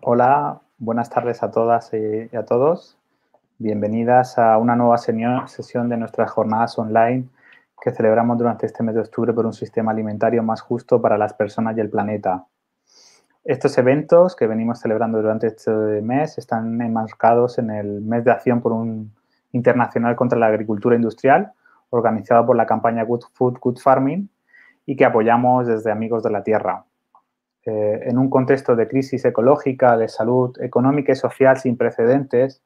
Hola, buenas tardes a todas y a todos. Bienvenidas a una nueva sesión de nuestras jornadas online que celebramos durante este mes de octubre por un sistema alimentario más justo para las personas y el planeta. Estos eventos que venimos celebrando durante este mes están enmarcados en el mes de acción por un internacional contra la agricultura industrial, organizado por la campaña Good Food, Good Farming y que apoyamos desde Amigos de la Tierra. Eh, en un contexto de crisis ecológica, de salud económica y social sin precedentes,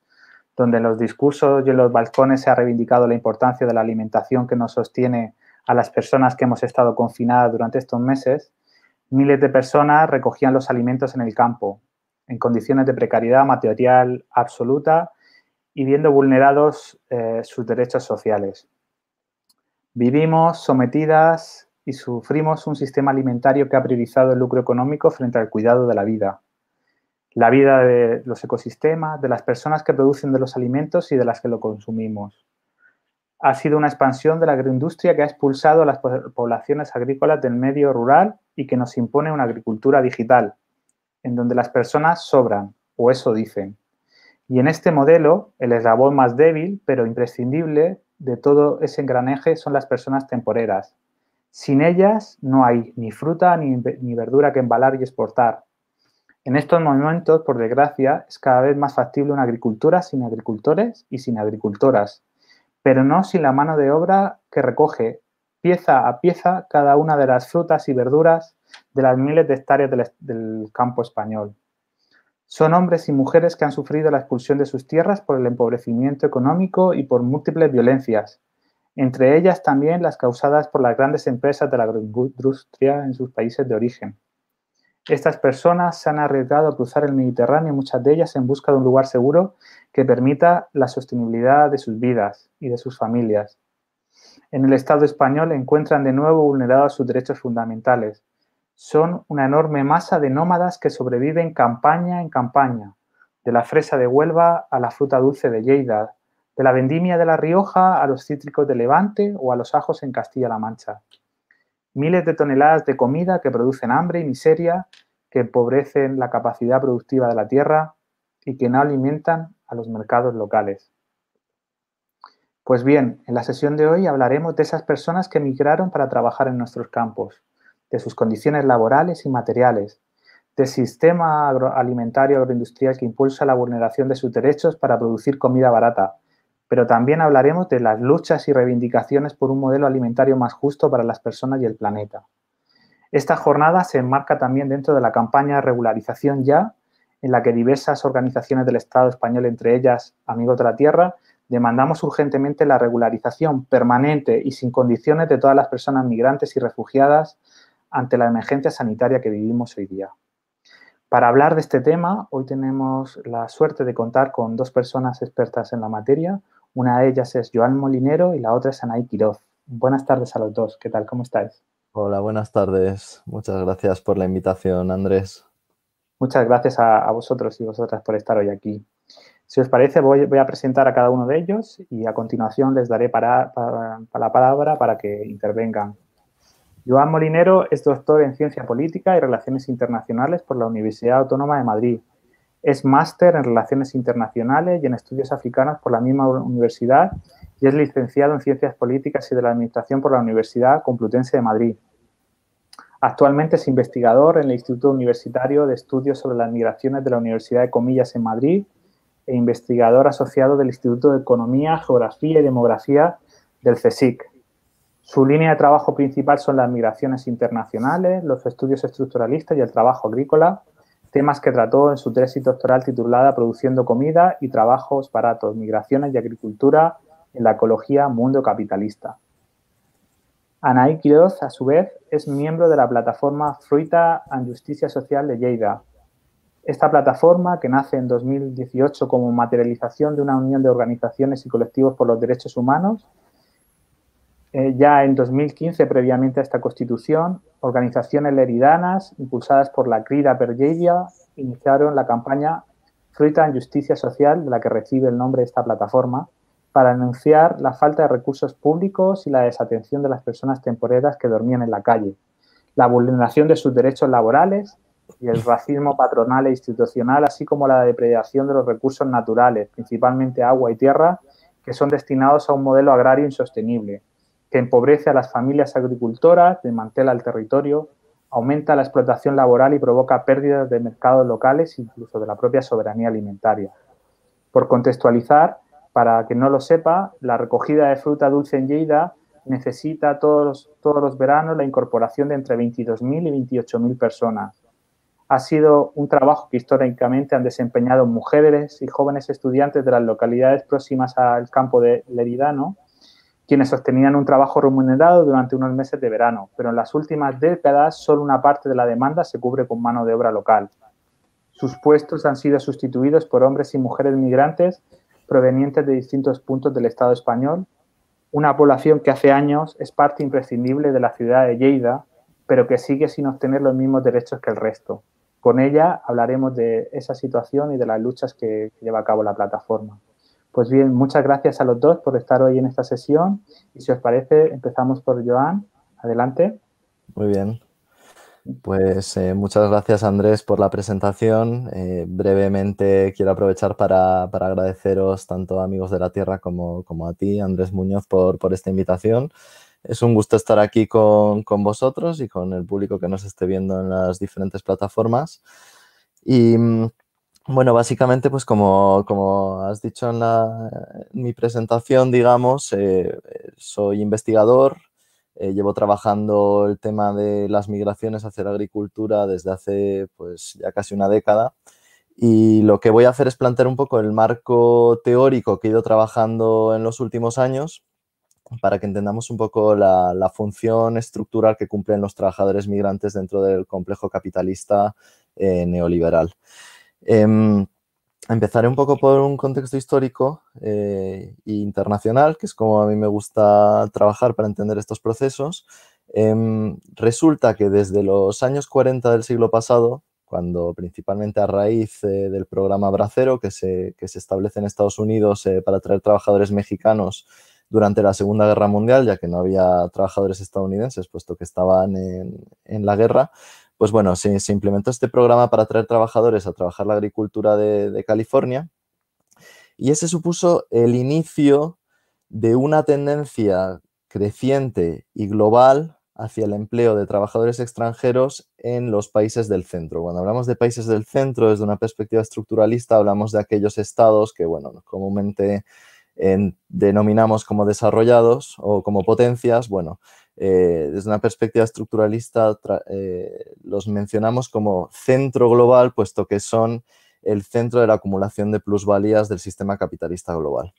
donde en los discursos y en los balcones se ha reivindicado la importancia de la alimentación que nos sostiene a las personas que hemos estado confinadas durante estos meses, miles de personas recogían los alimentos en el campo, en condiciones de precariedad material absoluta y viendo vulnerados eh, sus derechos sociales. Vivimos sometidas y sufrimos un sistema alimentario que ha priorizado el lucro económico frente al cuidado de la vida. La vida de los ecosistemas, de las personas que producen de los alimentos y de las que lo consumimos. Ha sido una expansión de la agroindustria que ha expulsado a las poblaciones agrícolas del medio rural y que nos impone una agricultura digital, en donde las personas sobran, o eso dicen. Y en este modelo, el eslabón más débil, pero imprescindible, de todo ese engranaje son las personas temporeras, sin ellas no hay ni fruta ni, verdura que embalar y exportar. En estos momentos, por desgracia, es cada vez más factible una agricultura sin agricultores y sin agricultoras, pero no sin la mano de obra que recoge pieza a pieza cada una de las frutas y verduras de las miles de hectáreas del, campo español. Son hombres y mujeres que han sufrido la expulsión de sus tierras por el empobrecimiento económico y por múltiples violencias, entre ellas también las causadas por las grandes empresas de la agroindustria en sus países de origen. Estas personas se han arriesgado a cruzar el Mediterráneo, muchas de ellas en busca de un lugar seguro que permita la sostenibilidad de sus vidas y de sus familias. En el Estado español encuentran de nuevo vulnerados sus derechos fundamentales. Son una enorme masa de nómadas que sobreviven campaña en campaña, de la fresa de Huelva a la fruta dulce de Lleida, de la vendimia de La Rioja a los cítricos de Levante o a los ajos en Castilla-La Mancha. Miles de toneladas de comida que producen hambre y miseria, que empobrecen la capacidad productiva de la tierra y que no alimentan a los mercados locales. Pues bien, en la sesión de hoy hablaremos de esas personas que emigraron para trabajar en nuestros campos, de sus condiciones laborales y materiales, del sistema alimentario agroindustrial que impulsa la vulneración de sus derechos para producir comida barata, pero también hablaremos de las luchas y reivindicaciones por un modelo alimentario más justo para las personas y el planeta. Esta jornada se enmarca también dentro de la campaña Regularización Ya, en la que diversas organizaciones del Estado español, entre ellas Amigos de la Tierra, demandamos urgentemente la regularización permanente y sin condiciones de todas las personas migrantes y refugiadas ante la emergencia sanitaria que vivimos hoy día. Para hablar de este tema, hoy tenemos la suerte de contar con dos personas expertas en la materia, una de ellas es Joan Molinero y la otra es Anaí Quiroz. Buenas tardes a los dos. ¿Qué tal? ¿Cómo estáis? Hola, buenas tardes. Muchas gracias por la invitación, Andrés. Muchas gracias a, vosotros y vosotras por estar hoy aquí. Si os parece, voy, a presentar a cada uno de ellos y a continuación les daré para, la palabra para que intervengan. Joan Molinero es doctor en Ciencia Política y Relaciones Internacionales por la Universidad Autónoma de Madrid es máster en Relaciones Internacionales y en Estudios Africanos por la misma universidad y es licenciado en Ciencias Políticas y de la Administración por la Universidad Complutense de Madrid. Actualmente es investigador en el Instituto Universitario de Estudios sobre las Migraciones de la Universidad de Comillas en Madrid e investigador asociado del Instituto de Economía, Geografía y Demografía del CSIC. Su línea de trabajo principal son las migraciones internacionales, los estudios estructuralistas y el trabajo agrícola, temas que trató en su tesis doctoral titulada Produciendo comida y trabajos baratos, migraciones y agricultura en la ecología mundo capitalista. Anaí Quiroz, a su vez, es miembro de la plataforma Fruita and Justicia Social de Lleida. Esta plataforma, que nace en 2018 como materialización de una unión de organizaciones y colectivos por los derechos humanos, eh, ya en 2015, previamente a esta constitución, organizaciones leridanas, impulsadas por la Crida per iniciaron la campaña Fruita en Justicia Social, de la que recibe el nombre esta plataforma, para anunciar la falta de recursos públicos y la desatención de las personas temporeras que dormían en la calle, la vulneración de sus derechos laborales y el racismo patronal e institucional, así como la depredación de los recursos naturales, principalmente agua y tierra, que son destinados a un modelo agrario insostenible, que empobrece a las familias agricultoras, desmantela el territorio, aumenta la explotación laboral y provoca pérdidas de mercados locales, incluso de la propia soberanía alimentaria. Por contextualizar, para quien no lo sepa, la recogida de fruta dulce en Lleida necesita todos todos los veranos la incorporación de entre 22.000 y 28.000 personas. Ha sido un trabajo que históricamente han desempeñado mujeres y jóvenes estudiantes de las localidades próximas al campo de Leridano, quienes sostenían un trabajo remunerado durante unos meses de verano, pero en las últimas décadas solo una parte de la demanda se cubre con mano de obra local. Sus puestos han sido sustituidos por hombres y mujeres migrantes provenientes de distintos puntos del Estado español una población que hace años es parte imprescindible de la ciudad de Lleida, pero que sigue sin obtener los mismos derechos que el resto. Con ella hablaremos de esa situación y de las luchas que, lleva a cabo la plataforma. Pues bien, muchas gracias a los dos por estar hoy en esta sesión y si os parece empezamos por Joan. Adelante. Muy bien. Pues eh, muchas gracias Andrés por la presentación. Eh, brevemente quiero aprovechar para, agradeceros tanto a Amigos de la Tierra como, a ti, Andrés Muñoz, por, esta invitación. Es un gusto estar aquí con, vosotros y con el público que nos esté viendo en las diferentes plataformas. Y mm, bueno, básicamente, pues como, has dicho en, mi presentación, digamos, eh, soy investigador, eh, llevo trabajando el tema de las migraciones hacia la agricultura desde hace pues ya casi una década y lo que voy a hacer es plantear un poco el marco teórico que he ido trabajando en los últimos años para que entendamos un poco la, función estructural que cumplen los trabajadores migrantes dentro del complejo capitalista eh, neoliberal. Em, Empezaré un poco por un contexto histórico e internacional, que es como a mí me gusta trabajar para entender estos procesos. Em, resulta que desde los años 40 del siglo pasado, cuando principalmente a raíz eh, del programa Bracero, que se, que se, establece en Estados Unidos eh, para traer trabajadores mexicanos durante la Segunda Guerra Mundial, ya que no había trabajadores estadounidenses, puesto que estaban en, en la guerra, pues bueno, se, implementó este programa para traer trabajadores a trabajar la agricultura de, California y ese supuso el inicio de una tendencia creciente y global hacia el empleo de trabajadores extranjeros en los países del centro. Cuando hablamos de países del centro, desde una perspectiva estructuralista, hablamos de aquellos estados que, bueno, comúnmente denominamos como desarrollados o como potencias. Bueno, eh, desde una perspectiva estructuralista eh, los mencionamos como centro global, puesto que son el centro de la acumulación de plusvalías del sistema capitalista global.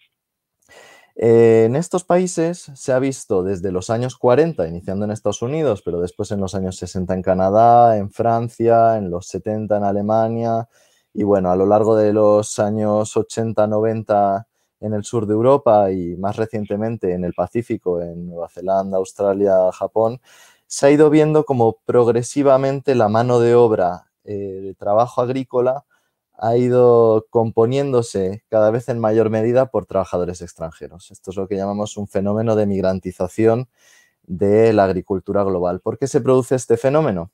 Eh, en estos países se ha visto desde los años 40, iniciando en Estados Unidos, pero después en los años 60 en Canadá, en Francia, en los 70 en Alemania y bueno, a lo largo de los años 80, 90 en el sur de Europa y más recientemente en el Pacífico, en Nueva Zelanda, Australia, Japón, se ha ido viendo como progresivamente la mano de obra eh, de trabajo agrícola ha ido componiéndose cada vez en mayor medida por trabajadores extranjeros. Esto es lo que llamamos un fenómeno de migrantización de la agricultura global. ¿Por qué se produce este fenómeno?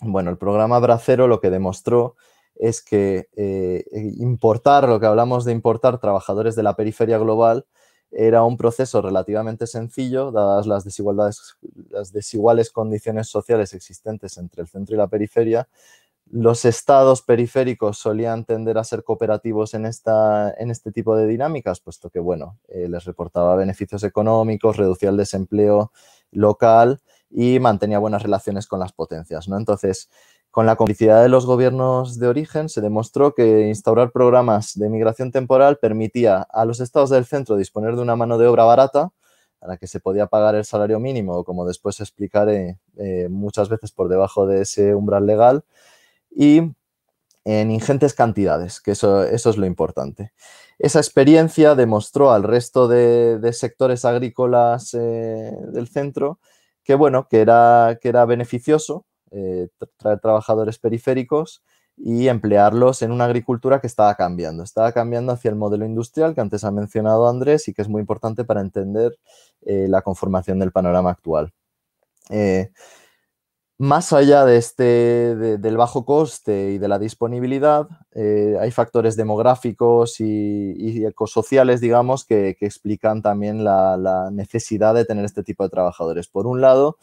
Bueno, el programa Bracero lo que demostró es que eh, importar, lo que hablamos de importar trabajadores de la periferia global, era un proceso relativamente sencillo, dadas las, desigualdades, las desiguales condiciones sociales existentes entre el centro y la periferia. Los estados periféricos solían tender a ser cooperativos en, esta, en este tipo de dinámicas, puesto que, bueno, eh, les reportaba beneficios económicos, reducía el desempleo local y mantenía buenas relaciones con las potencias, ¿no? Entonces, con la complicidad de los gobiernos de origen se demostró que instaurar programas de migración temporal permitía a los estados del centro disponer de una mano de obra barata a la que se podía pagar el salario mínimo, como después explicaré, eh, muchas veces por debajo de ese umbral legal, y en ingentes cantidades, que eso, es lo importante. Esa experiencia demostró al resto de, sectores agrícolas eh, del centro que, bueno, que era, que era beneficioso eh, traer trabajadores periféricos y emplearlos en una agricultura que estaba cambiando. Estaba cambiando hacia el modelo industrial que antes ha mencionado Andrés y que es muy importante para entender eh, la conformación del panorama actual. Eh, Más allá de este, del bajo coste y de la disponibilidad, hay factores demográficos y, ecosociales, digamos, que, explican también la, necesidad de tener este tipo de trabajadores. Por un lado,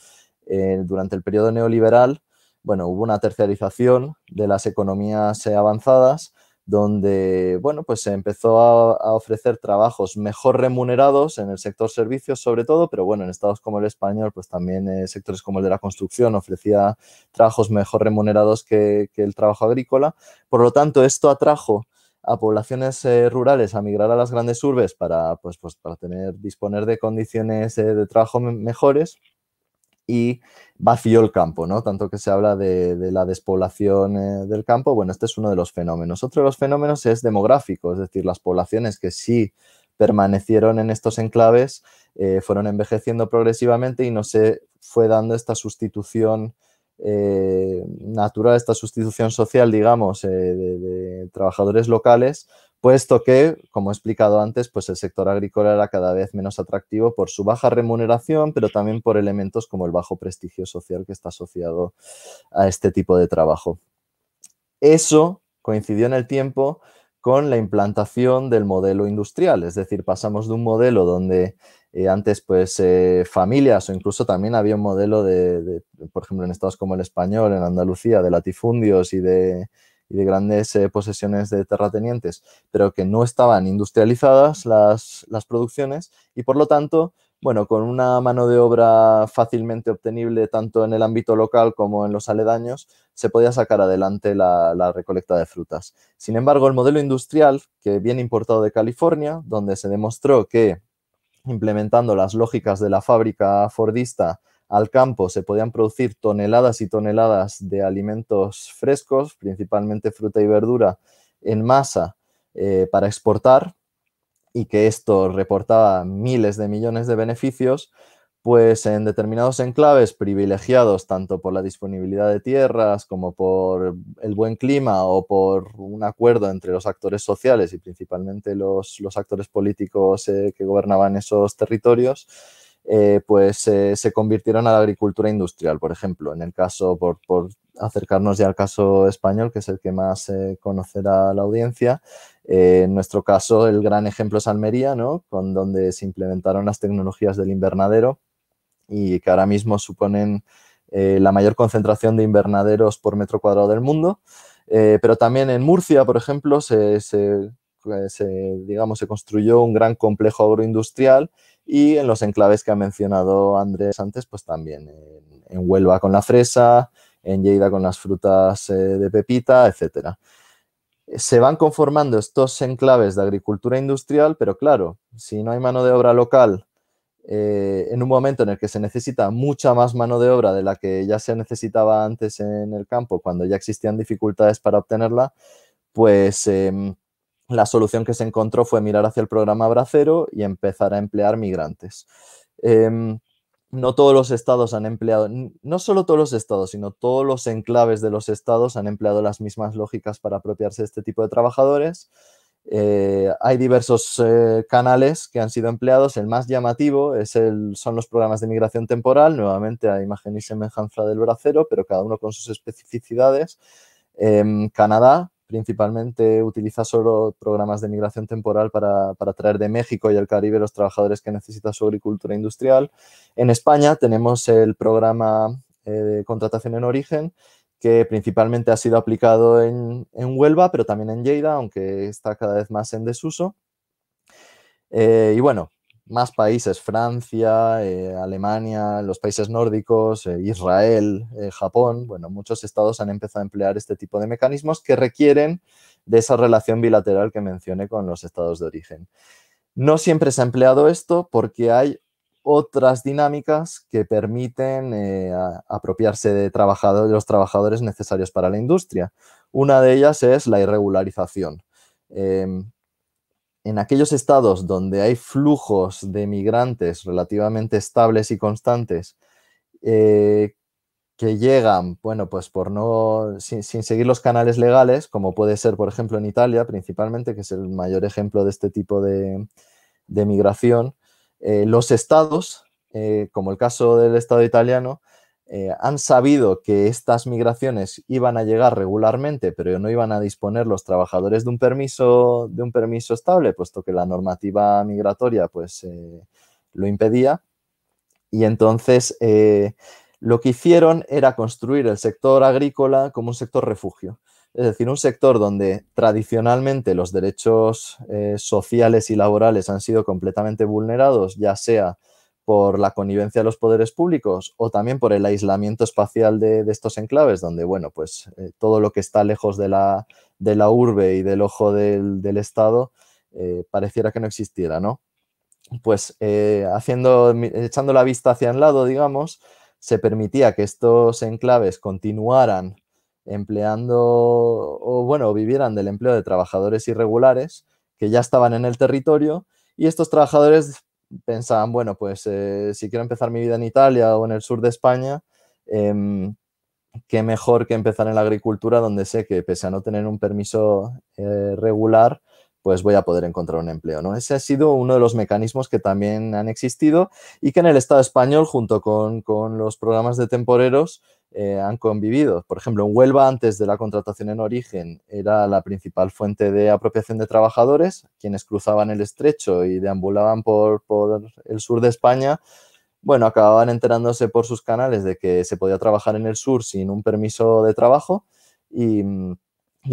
eh, durante el periodo neoliberal, bueno, hubo una terciarización de las economías avanzadas donde bueno, pues se empezó a, ofrecer trabajos mejor remunerados en el sector servicios sobre todo, pero bueno, en estados como el español, pues también eh, sectores como el de la construcción ofrecía trabajos mejor remunerados que, el trabajo agrícola. Por lo tanto, esto atrajo a poblaciones eh, rurales a migrar a las grandes urbes para, pues, pues para tener, disponer de condiciones eh, de trabajo mejores y vació el campo, ¿no? Tanto que se habla de, la despoblación eh, del campo, bueno, este es uno de los fenómenos. Otro de los fenómenos es demográfico, es decir, las poblaciones que sí permanecieron en estos enclaves eh, fueron envejeciendo progresivamente y no se fue dando esta sustitución eh, natural, esta sustitución social, digamos, de, trabajadores locales puesto que, como he explicado antes, pues el sector agrícola era cada vez menos atractivo por su baja remuneración, pero también por elementos como el bajo prestigio social que está asociado a este tipo de trabajo. Eso coincidió en el tiempo con la implantación del modelo industrial, es decir, pasamos de un modelo donde eh, antes pues eh, familias o incluso también había un modelo de, por ejemplo, en estados como el español, en Andalucía, de latifundios y de, y de grandes eh, posesiones de terratenientes, pero que no estaban industrializadas las, producciones y por lo tanto, bueno, con una mano de obra fácilmente obtenible tanto en el ámbito local como en los aledaños, se podía sacar adelante la, la recolecta de frutas. Sin embargo, el modelo industrial, que viene importado de California, donde se demostró que implementando las lógicas de la fábrica fordista al campo se podían producir toneladas y toneladas de alimentos frescos, principalmente fruta y verdura, en masa eh, para exportar y que esto reportaba miles de millones de beneficios, pues en determinados enclaves privilegiados tanto por la disponibilidad de tierras como por el buen clima o por un acuerdo entre los actores sociales y principalmente los, actores políticos eh, que gobernaban esos territorios, eh, pues eh, se convirtieron a la agricultura industrial, por ejemplo, en el caso, por, acercarnos ya al caso español, que es el que más eh, conocerá la audiencia, en nuestro caso el gran ejemplo es Almería, ¿no? Con donde se implementaron las tecnologías del invernadero y que ahora mismo suponen la mayor concentración de invernaderos por metro cuadrado del mundo. pero también en Murcia, por ejemplo, se, digamos, se construyó un gran complejo agroindustrial y en los enclaves que ha mencionado Andrés antes, pues también en, Huelva con la fresa, en Lleida con las frutas eh, de pepita, etc. Se van conformando estos enclaves de agricultura industrial, pero claro, si no hay mano de obra local eh, en un momento en el que se necesita mucha más mano de obra de la que ya se necesitaba antes en el campo, cuando ya existían dificultades para obtenerla, pues em, la solución que se encontró fue mirar hacia el programa Bracero y empezar a emplear migrantes. Em, no todos los estados han empleado, no solo todos los estados, sino todos los enclaves de los estados han empleado las mismas lógicas para apropiarse de este tipo de trabajadores. Eh, hay diversos eh, canales que han sido empleados. El más llamativo es el, son los programas de migración temporal, nuevamente a imagen y semejanza del bracero, pero cada uno con sus especificidades. Em, Canadá principalmente utiliza solo programas de migración temporal para, traer de México y el Caribe los trabajadores que necesita su agricultura industrial. En España tenemos el programa eh, de contratación en origen, que principalmente ha sido aplicado en, Huelva, pero también en Lleida, aunque está cada vez más en desuso. Eh, y bueno, más países, Francia, eh, Alemania, los países nórdicos, eh, Israel, eh, Japón, bueno, muchos estados han empezado a emplear este tipo de mecanismos que requieren de esa relación bilateral que mencioné con los estados de origen. No siempre se ha empleado esto porque hay otras dinámicas que permiten apropiarse de, de los trabajadores necesarios para la industria. Una de ellas es la irregularización. En aquellos estados donde hay flujos de migrantes relativamente estables y constantes eh, que llegan, bueno, pues por no, sin, seguir los canales legales, como puede ser, por ejemplo, en Italia principalmente, que es el mayor ejemplo de este tipo de, migración, eh, los estados, eh, como el caso del estado italiano, eh, han sabido que estas migraciones iban a llegar regularmente, pero no iban a disponer los trabajadores de un permiso, de un permiso estable, puesto que la normativa migratoria pues, eh, lo impedía. Y entonces eh, lo que hicieron era construir el sector agrícola como un sector refugio. Es decir, un sector donde tradicionalmente los derechos sociales y laborales han sido completamente vulnerados, ya sea por la connivencia de los poderes públicos o también por el aislamiento espacial de, estos enclaves, donde, bueno, pues eh, todo lo que está lejos de la, de la urbe y del ojo del, Estado eh, pareciera que no existiera, ¿no? Pues eh, haciendo, echando la vista hacia un lado, digamos, se permitía que estos enclaves continuaran empleando o, bueno, vivieran del empleo de trabajadores irregulares que ya estaban en el territorio y estos trabajadores pensaban, bueno, pues eh, si quiero empezar mi vida en Italia o en el sur de España, em, qué mejor que empezar en la agricultura donde sé que pese a no tener un permiso eh, regular, pues voy a poder encontrar un empleo. ¿no? Ese ha sido uno de los mecanismos que también han existido y que en el Estado español, junto con, con los programas de temporeros, eh, han convivido. Por ejemplo, en Huelva, antes de la contratación en origen, era la principal fuente de apropiación de trabajadores, quienes cruzaban el estrecho y deambulaban por, el sur de España. Bueno, acababan enterándose por sus canales de que se podía trabajar en el sur sin un permiso de trabajo y,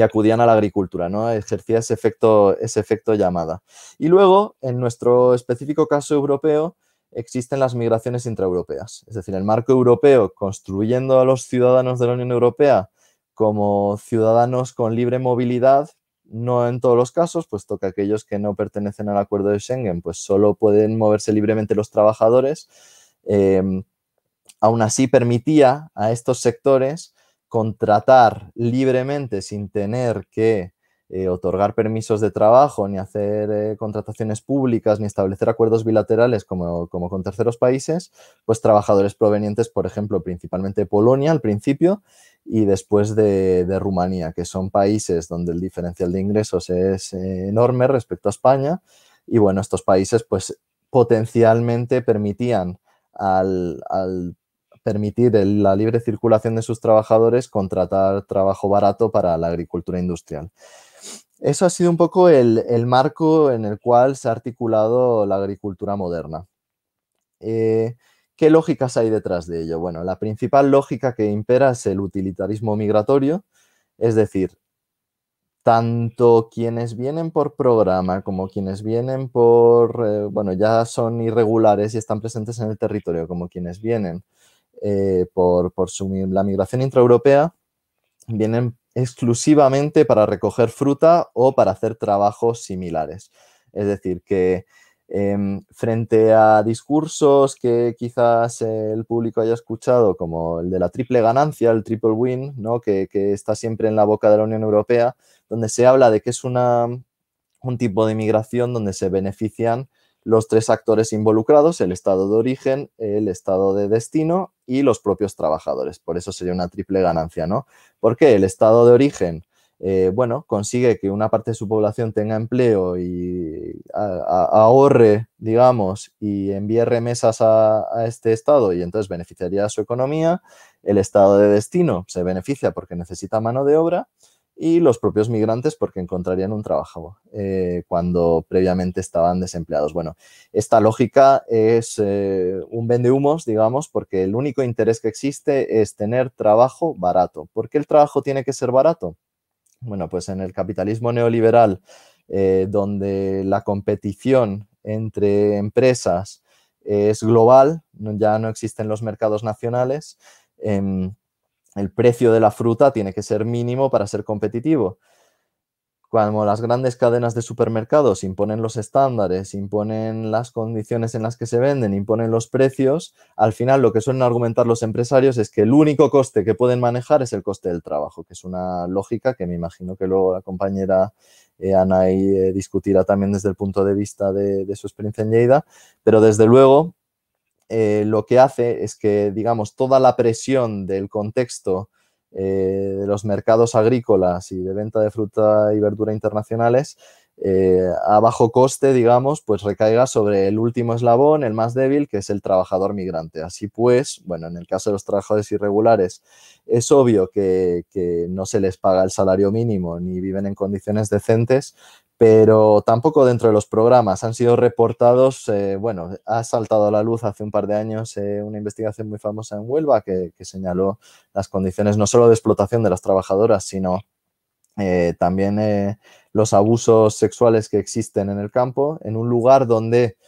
acudían a la agricultura, ¿no? Ejercía ese efecto, ese efecto llamada. Y luego, en nuestro específico caso europeo, existen las migraciones intraeuropeas. Es decir, el marco europeo construyendo a los ciudadanos de la Unión Europea como ciudadanos con libre movilidad, no en todos los casos, puesto que aquellos que no pertenecen al acuerdo de Schengen, pues solo pueden moverse libremente los trabajadores. Em, aún así permitía a estos sectores contratar libremente sin tener que eh, otorgar permisos de trabajo, ni hacer eh, contrataciones públicas, ni establecer acuerdos bilaterales como, con terceros países, pues trabajadores provenientes, por ejemplo, principalmente de Polonia al principio y después de, Rumanía, que son países donde el diferencial de ingresos es eh, enorme respecto a España. Y bueno, estos países pues potencialmente permitían al permitir la libre circulación de sus trabajadores contratar trabajo barato para la agricultura industrial. Eso ha sido un poco el, marco en el cual se ha articulado la agricultura moderna. Eh, ¿Qué lógicas hay detrás de ello? Bueno, la principal lógica que impera es el utilitarismo migratorio, es decir, tanto quienes vienen por programa como quienes vienen por, eh, bueno, ya son irregulares y están presentes en el territorio, como quienes vienen eh, por, la migración intraeuropea, vienen exclusivamente para recoger fruta o para hacer trabajos similares. Es decir, que em, frente a discursos que quizás el público haya escuchado, como el de la triple ganancia, el triple win, ¿no? que, está siempre en la boca de la Unión Europea, donde se habla de que es una, un tipo de inmigración donde se benefician los tres actores involucrados, el estado de origen, el estado de destino y los propios trabajadores. Por eso sería una triple ganancia, ¿no? Porque el estado de origen, eh, bueno, consigue que una parte de su población tenga empleo y ahorre, digamos, y envíe remesas a, a, este estado y entonces beneficiaría a su economía. El estado de destino se beneficia porque necesita mano de obra y los propios migrantes porque encontrarían un trabajo eh, cuando previamente estaban desempleados. Bueno, esta lógica es eh, un vende humos, digamos, porque el único interés que existe es tener trabajo barato. ¿Por qué el trabajo tiene que ser barato? Bueno, pues en el capitalismo neoliberal, eh, donde la competición entre empresas es global, ya no existen los mercados nacionales, em, el precio de la fruta tiene que ser mínimo para ser competitivo. Cuando las grandes cadenas de supermercados imponen los estándares, imponen las condiciones en las que se venden, imponen los precios, al final lo que suelen argumentar los empresarios es que el único coste que pueden manejar es el coste del trabajo, que es una lógica que me imagino que luego la compañera eh, Anaí eh, discutirá también desde el punto de vista de, de su experiencia en Lleida, pero desde luego eh, lo que hace es que, digamos, toda la presión del contexto eh, de los mercados agrícolas y de venta de fruta y verdura internacionales eh, a bajo coste, digamos, pues recaiga sobre el último eslabón, el más débil, que es el trabajador migrante. Así pues, bueno, en el caso de los trabajadores irregulares, es obvio que, no se les paga el salario mínimo ni viven en condiciones decentes, pero tampoco dentro de los programas. Han sido reportados, eh, bueno, ha saltado a la luz hace un par de años eh, una investigación muy famosa en Huelva que, señaló las condiciones no solo de explotación de las trabajadoras, sino también los abusos sexuales que existen en el campo, en un lugar donde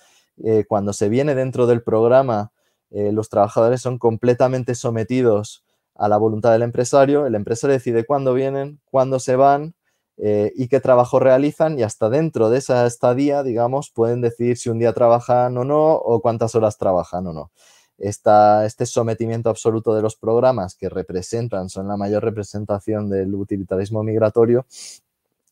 eh, cuando se viene dentro del programa, eh, los trabajadores son completamente sometidos a la voluntad del empresario, el empresario decide cuándo vienen, cuándo se van eh, y qué trabajo realizan y hasta dentro de esa estadía, digamos, pueden decidir si un día trabajan o no o cuántas horas trabajan o no. este sometimiento absoluto de los programas que representan, son la mayor representación del utilitarismo migratorio,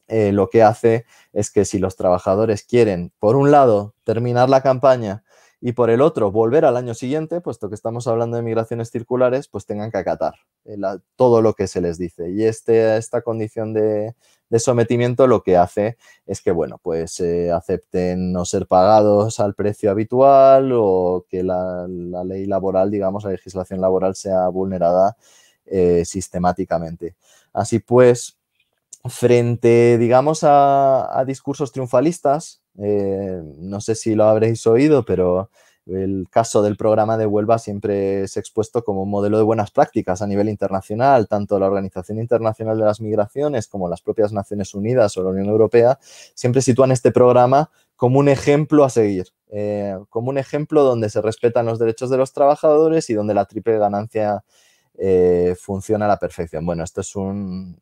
eh, lo que hace es que si los trabajadores quieren, por un lado, terminar la campaña y por el otro, volver al año siguiente, puesto que estamos hablando de migraciones circulares, pues tengan que acatar eh, todo lo que se les dice. Y este, esta condición de, sometimiento lo que hace es que, bueno, pues eh, acepten no ser pagados al precio habitual o que la, ley laboral, digamos, la legislación laboral sea vulnerada sistemáticamente. Así pues, frente, digamos, a, discursos triunfalistas, eh, no sé si lo habréis oído, pero el caso del programa de Huelva siempre es expuesto como un modelo de buenas prácticas a nivel internacional. Tanto la Organización Internacional de las Migraciones como las propias Naciones Unidas o la Unión Europea siempre sitúan este programa como un ejemplo a seguir, eh, como un ejemplo donde se respetan los derechos de los trabajadores y donde la triple ganancia eh, funciona a la perfección. Bueno, esto es un,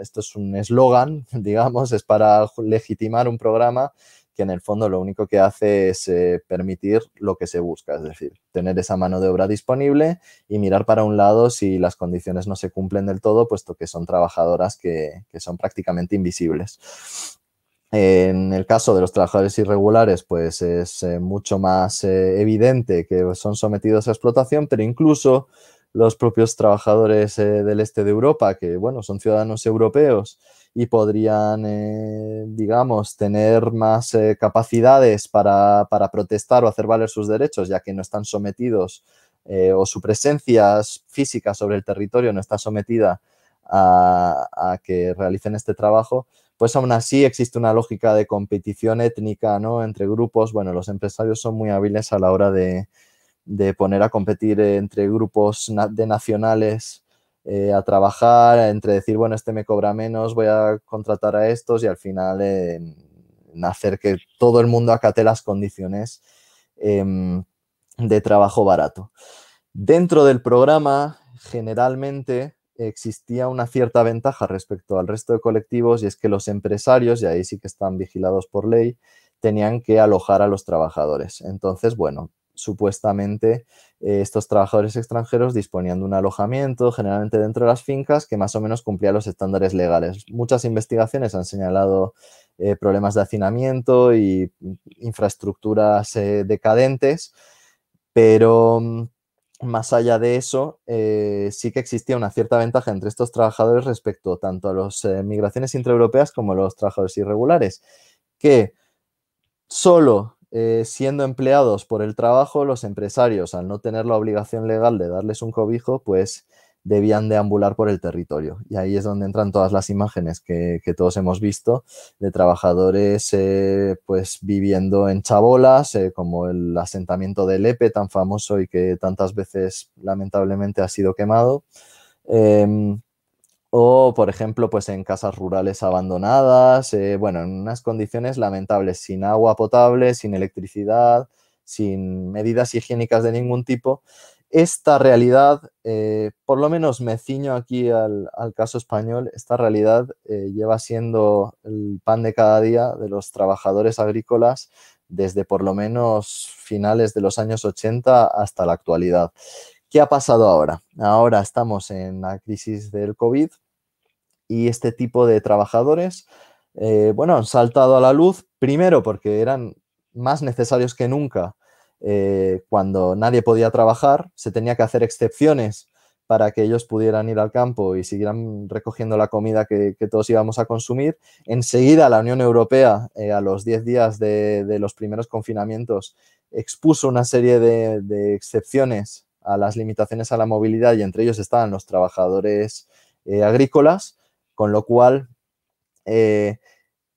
esto es un eslogan, digamos, es para legitimar un programa que en el fondo lo único que hace es eh, permitir lo que se busca, es decir, tener esa mano de obra disponible y mirar para un lado si las condiciones no se cumplen del todo, puesto que son trabajadoras que, son prácticamente invisibles. En el caso de los trabajadores irregulares, pues es eh, mucho más eh, evidente que son sometidos a explotación, pero incluso los propios trabajadores del este de Europa, que bueno, son ciudadanos europeos y podrían, eh, digamos, tener más eh, capacidades para, protestar o hacer valer sus derechos, ya que no están sometidos o su presencia física sobre el territorio no está sometida a, a, que realicen este trabajo, pues aún así existe una lógica de competición étnica ¿no? entre grupos. Bueno, los empresarios son muy hábiles a la hora de, de poner a competir entre grupos de nacionales eh, a trabajar, entre decir, bueno, este me cobra menos, voy a contratar a estos y al final hacer que todo el mundo acate las condiciones em, de trabajo barato. Dentro del programa, generalmente existía una cierta ventaja respecto al resto de colectivos y es que los empresarios, y ahí sí que están vigilados por ley, tenían que alojar a los trabajadores. Entonces, bueno, supuestamente eh, estos trabajadores extranjeros disponían de un alojamiento, generalmente dentro de las fincas, que más o menos cumplía los estándares legales. Muchas investigaciones han señalado eh, problemas de hacinamiento y infraestructuras eh, decadentes, pero mm, más allá de eso, sí que existía una cierta ventaja entre estos trabajadores respecto tanto a las migraciones intraeuropeas como a los trabajadores irregulares, que solo eh, siendo empleados por el trabajo, los empresarios, al no tener la obligación legal de darles un cobijo, pues debían deambular por el territorio. Y ahí es donde entran todas las imágenes que, todos hemos visto de trabajadores eh, pues viviendo en chabolas, eh, como el asentamiento de Lepe, tan famoso y que tantas veces lamentablemente ha sido quemado. Em, o, por ejemplo, pues en casas rurales abandonadas, eh, bueno, en unas condiciones lamentables, sin agua potable, sin electricidad, sin medidas higiénicas de ningún tipo. Esta realidad, eh, por lo menos me ciño aquí al, caso español, esta realidad eh, lleva siendo el pan de cada día de los trabajadores agrícolas desde por lo menos finales de los años 80 hasta la actualidad. ¿Qué ha pasado ahora? Ahora estamos en la crisis del COVID y este tipo de trabajadores, eh, bueno, han saltado a la luz, primero porque eran más necesarios que nunca eh, cuando nadie podía trabajar, se tenía que hacer excepciones para que ellos pudieran ir al campo y siguieran recogiendo la comida que, todos íbamos a consumir. Enseguida la Unión Europea, eh, a los 10 días de, los primeros confinamientos, expuso una serie de, excepciones a las limitaciones a la movilidad y entre ellos estaban los trabajadores eh, agrícolas, con lo cual eh,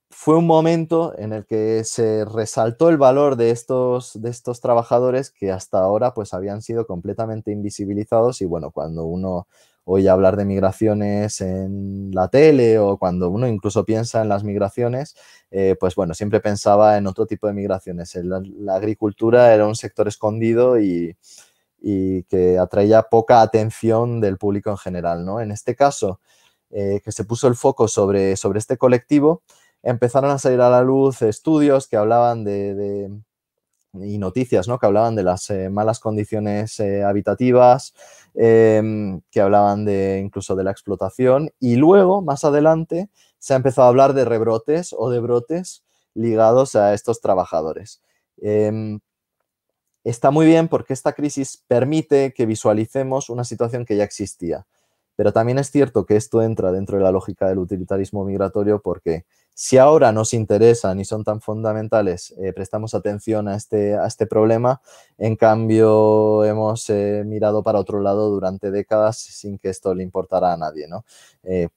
fue un momento en el que se resaltó el valor de estos, de estos trabajadores que hasta ahora pues habían sido completamente invisibilizados y bueno, cuando uno oye hablar de migraciones en la tele o cuando uno incluso piensa en las migraciones, eh, pues bueno, siempre pensaba en otro tipo de migraciones. La, la agricultura era un sector escondido y, y, que atraía poca atención del público en general, ¿no? En este caso, eh, que se puso el foco sobre, sobre este colectivo, empezaron a salir a la luz estudios que hablaban de, y noticias, ¿no? Que hablaban de las eh, malas condiciones eh, habitativas, em, que hablaban de incluso de la explotación y luego, más adelante, se ha empezado a hablar de rebrotes o de brotes ligados a estos trabajadores. Está muy bien porque esta crisis permite que visualicemos una situación que ya existía. Pero también es cierto que esto entra dentro de la lógica del utilitarismo migratorio porque si ahora nos interesan y son tan fundamentales, eh, prestamos atención a este, a este problema, en cambio hemos eh, mirado para otro lado durante décadas sin que esto le importara a nadie. Eh,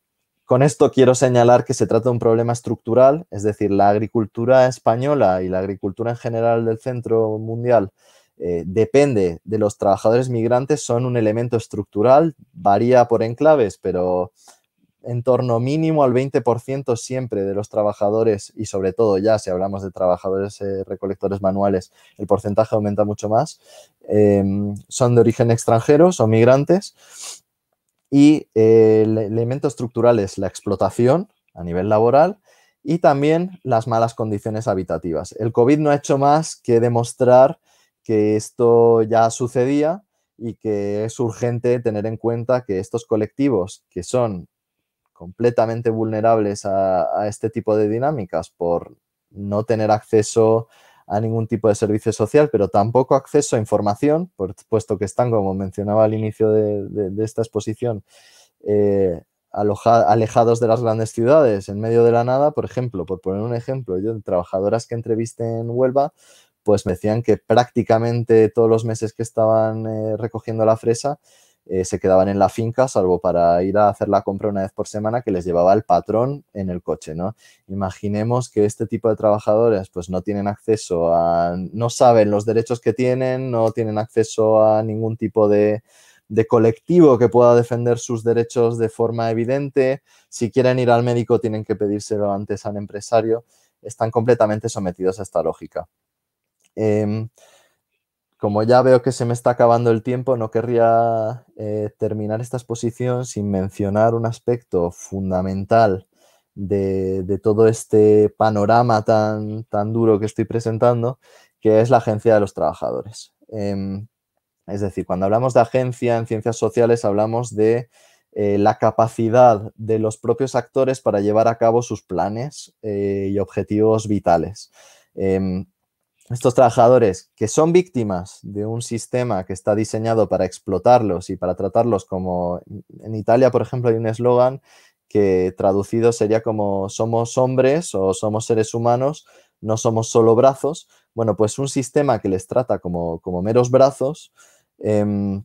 con esto quiero señalar que se trata de un problema estructural, es decir, la agricultura española y la agricultura en general del centro mundial depende de los trabajadores migrantes, son un elemento estructural, varía por enclaves, pero en torno mínimo al 20% siempre de los trabajadores y sobre todo ya si hablamos de trabajadores eh, recolectores manuales, el porcentaje aumenta mucho más, em, son de origen extranjero, son migrantes y eh, el elemento estructural es la explotación a nivel laboral y también las malas condiciones habitativas. El COVID no ha hecho más que demostrar que esto ya sucedía y que es urgente tener en cuenta que estos colectivos que son completamente vulnerables a, este tipo de dinámicas por no tener acceso a ningún tipo de servicio social, pero tampoco acceso a información, puesto que están, como mencionaba al inicio de, esta exposición, eh, alejados de las grandes ciudades, en medio de la nada, por ejemplo, por poner un ejemplo, yo, trabajadoras que entrevisté en Huelva, pues me decían que prácticamente todos los meses que estaban eh, recogiendo la fresa, eh, se quedaban en la finca, salvo para ir a hacer la compra una vez por semana que les llevaba el patrón en el coche, ¿no? Imaginemos que este tipo de trabajadores pues no tienen acceso a, no saben los derechos que tienen, no tienen acceso a ningún tipo de, de colectivo que pueda defender sus derechos de forma evidente. Si quieren ir al médico tienen que pedírselo antes al empresario. Están completamente sometidos a esta lógica. Em, como ya veo que se me está acabando el tiempo, no querría eh, terminar esta exposición sin mencionar un aspecto fundamental de, todo este panorama tan, tan, duro que estoy presentando, que es la agencia de los trabajadores. Em, es decir, cuando hablamos de agencia en ciencias sociales, hablamos de eh, la capacidad de los propios actores para llevar a cabo sus planes eh, y objetivos vitales. Em, estos trabajadores que son víctimas de un sistema que está diseñado para explotarlos y para tratarlos como en Italia, por ejemplo, hay un eslogan que traducido sería como somos hombres o somos seres humanos, no somos solo brazos. Bueno, pues un sistema que les trata como, como meros brazos, em,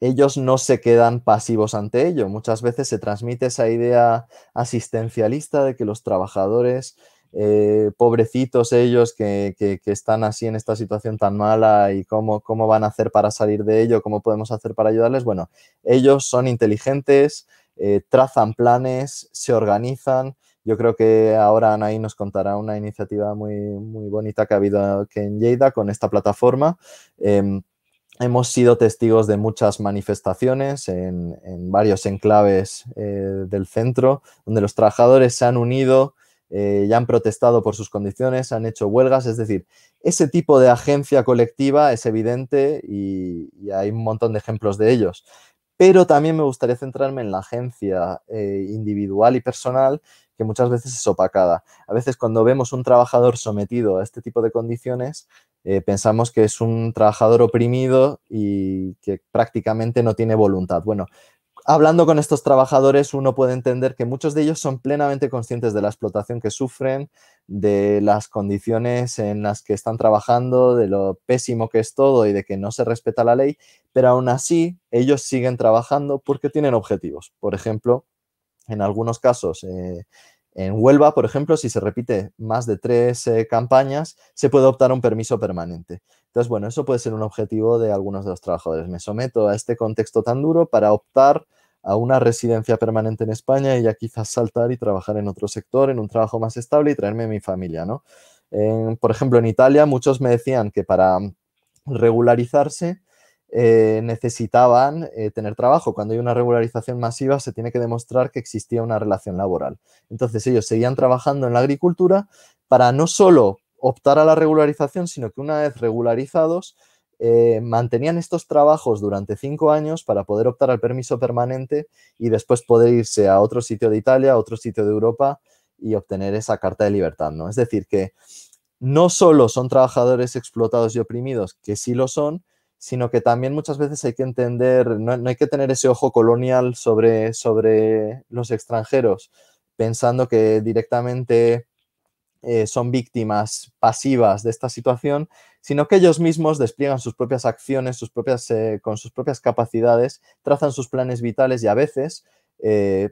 ellos no se quedan pasivos ante ello. Muchas veces se transmite esa idea asistencialista de que los trabajadores eh, pobrecitos ellos que, están así en esta situación tan mala y cómo, cómo van a hacer para salir de ello, cómo podemos hacer para ayudarles. Bueno, ellos son inteligentes, eh, trazan planes, se organizan. Yo creo que ahora Anaí nos contará una iniciativa muy, muy bonita que ha habido aquí en Lleida con esta plataforma. Em, hemos sido testigos de muchas manifestaciones en, varios enclaves eh, del centro, donde los trabajadores se han unido, eh, ya han protestado por sus condiciones, han hecho huelgas, es decir, ese tipo de agencia colectiva es evidente y, hay un montón de ejemplos de ellos. Pero también me gustaría centrarme en la agencia eh, individual y personal que muchas veces es opacada. A veces cuando vemos un trabajador sometido a este tipo de condiciones, eh, pensamos que es un trabajador oprimido y que prácticamente no tiene voluntad. Bueno, hablando con estos trabajadores, uno puede entender que muchos de ellos son plenamente conscientes de la explotación que sufren, de las condiciones en las que están trabajando, de lo pésimo que es todo y de que no se respeta la ley, pero aún así ellos siguen trabajando porque tienen objetivos. Por ejemplo, en algunos casos, eh, en Huelva, por ejemplo, si se repite más de tres campañas, se puede optar a un permiso permanente. Entonces, bueno, eso puede ser un objetivo de algunos de los trabajadores. Me someto a este contexto tan duro para optar a una residencia permanente en España y ya quizás saltar y trabajar en otro sector, en un trabajo más estable y traerme a mi familia, ¿no? por ejemplo, en Italia muchos me decían que para regularizarse eh, necesitaban eh, tener trabajo. Cuando hay una regularización masiva se tiene que demostrar que existía una relación laboral. Entonces ellos seguían trabajando en la agricultura para no solo optar a la regularización, sino que una vez regularizados eh, mantenían estos trabajos durante cinco años para poder optar al permiso permanente y después poder irse a otro sitio de Italia, a otro sitio de Europa y obtener esa carta de libertad. ¿no? Es decir, que no solo son trabajadores explotados y oprimidos, que sí lo son, sino que también muchas veces hay que entender, no, hay que tener ese ojo colonial sobre, sobre los extranjeros, pensando que directamente eh, son víctimas pasivas de esta situación, sino que ellos mismos despliegan sus propias acciones, sus propias, eh, con sus propias capacidades, trazan sus planes vitales y a veces eh,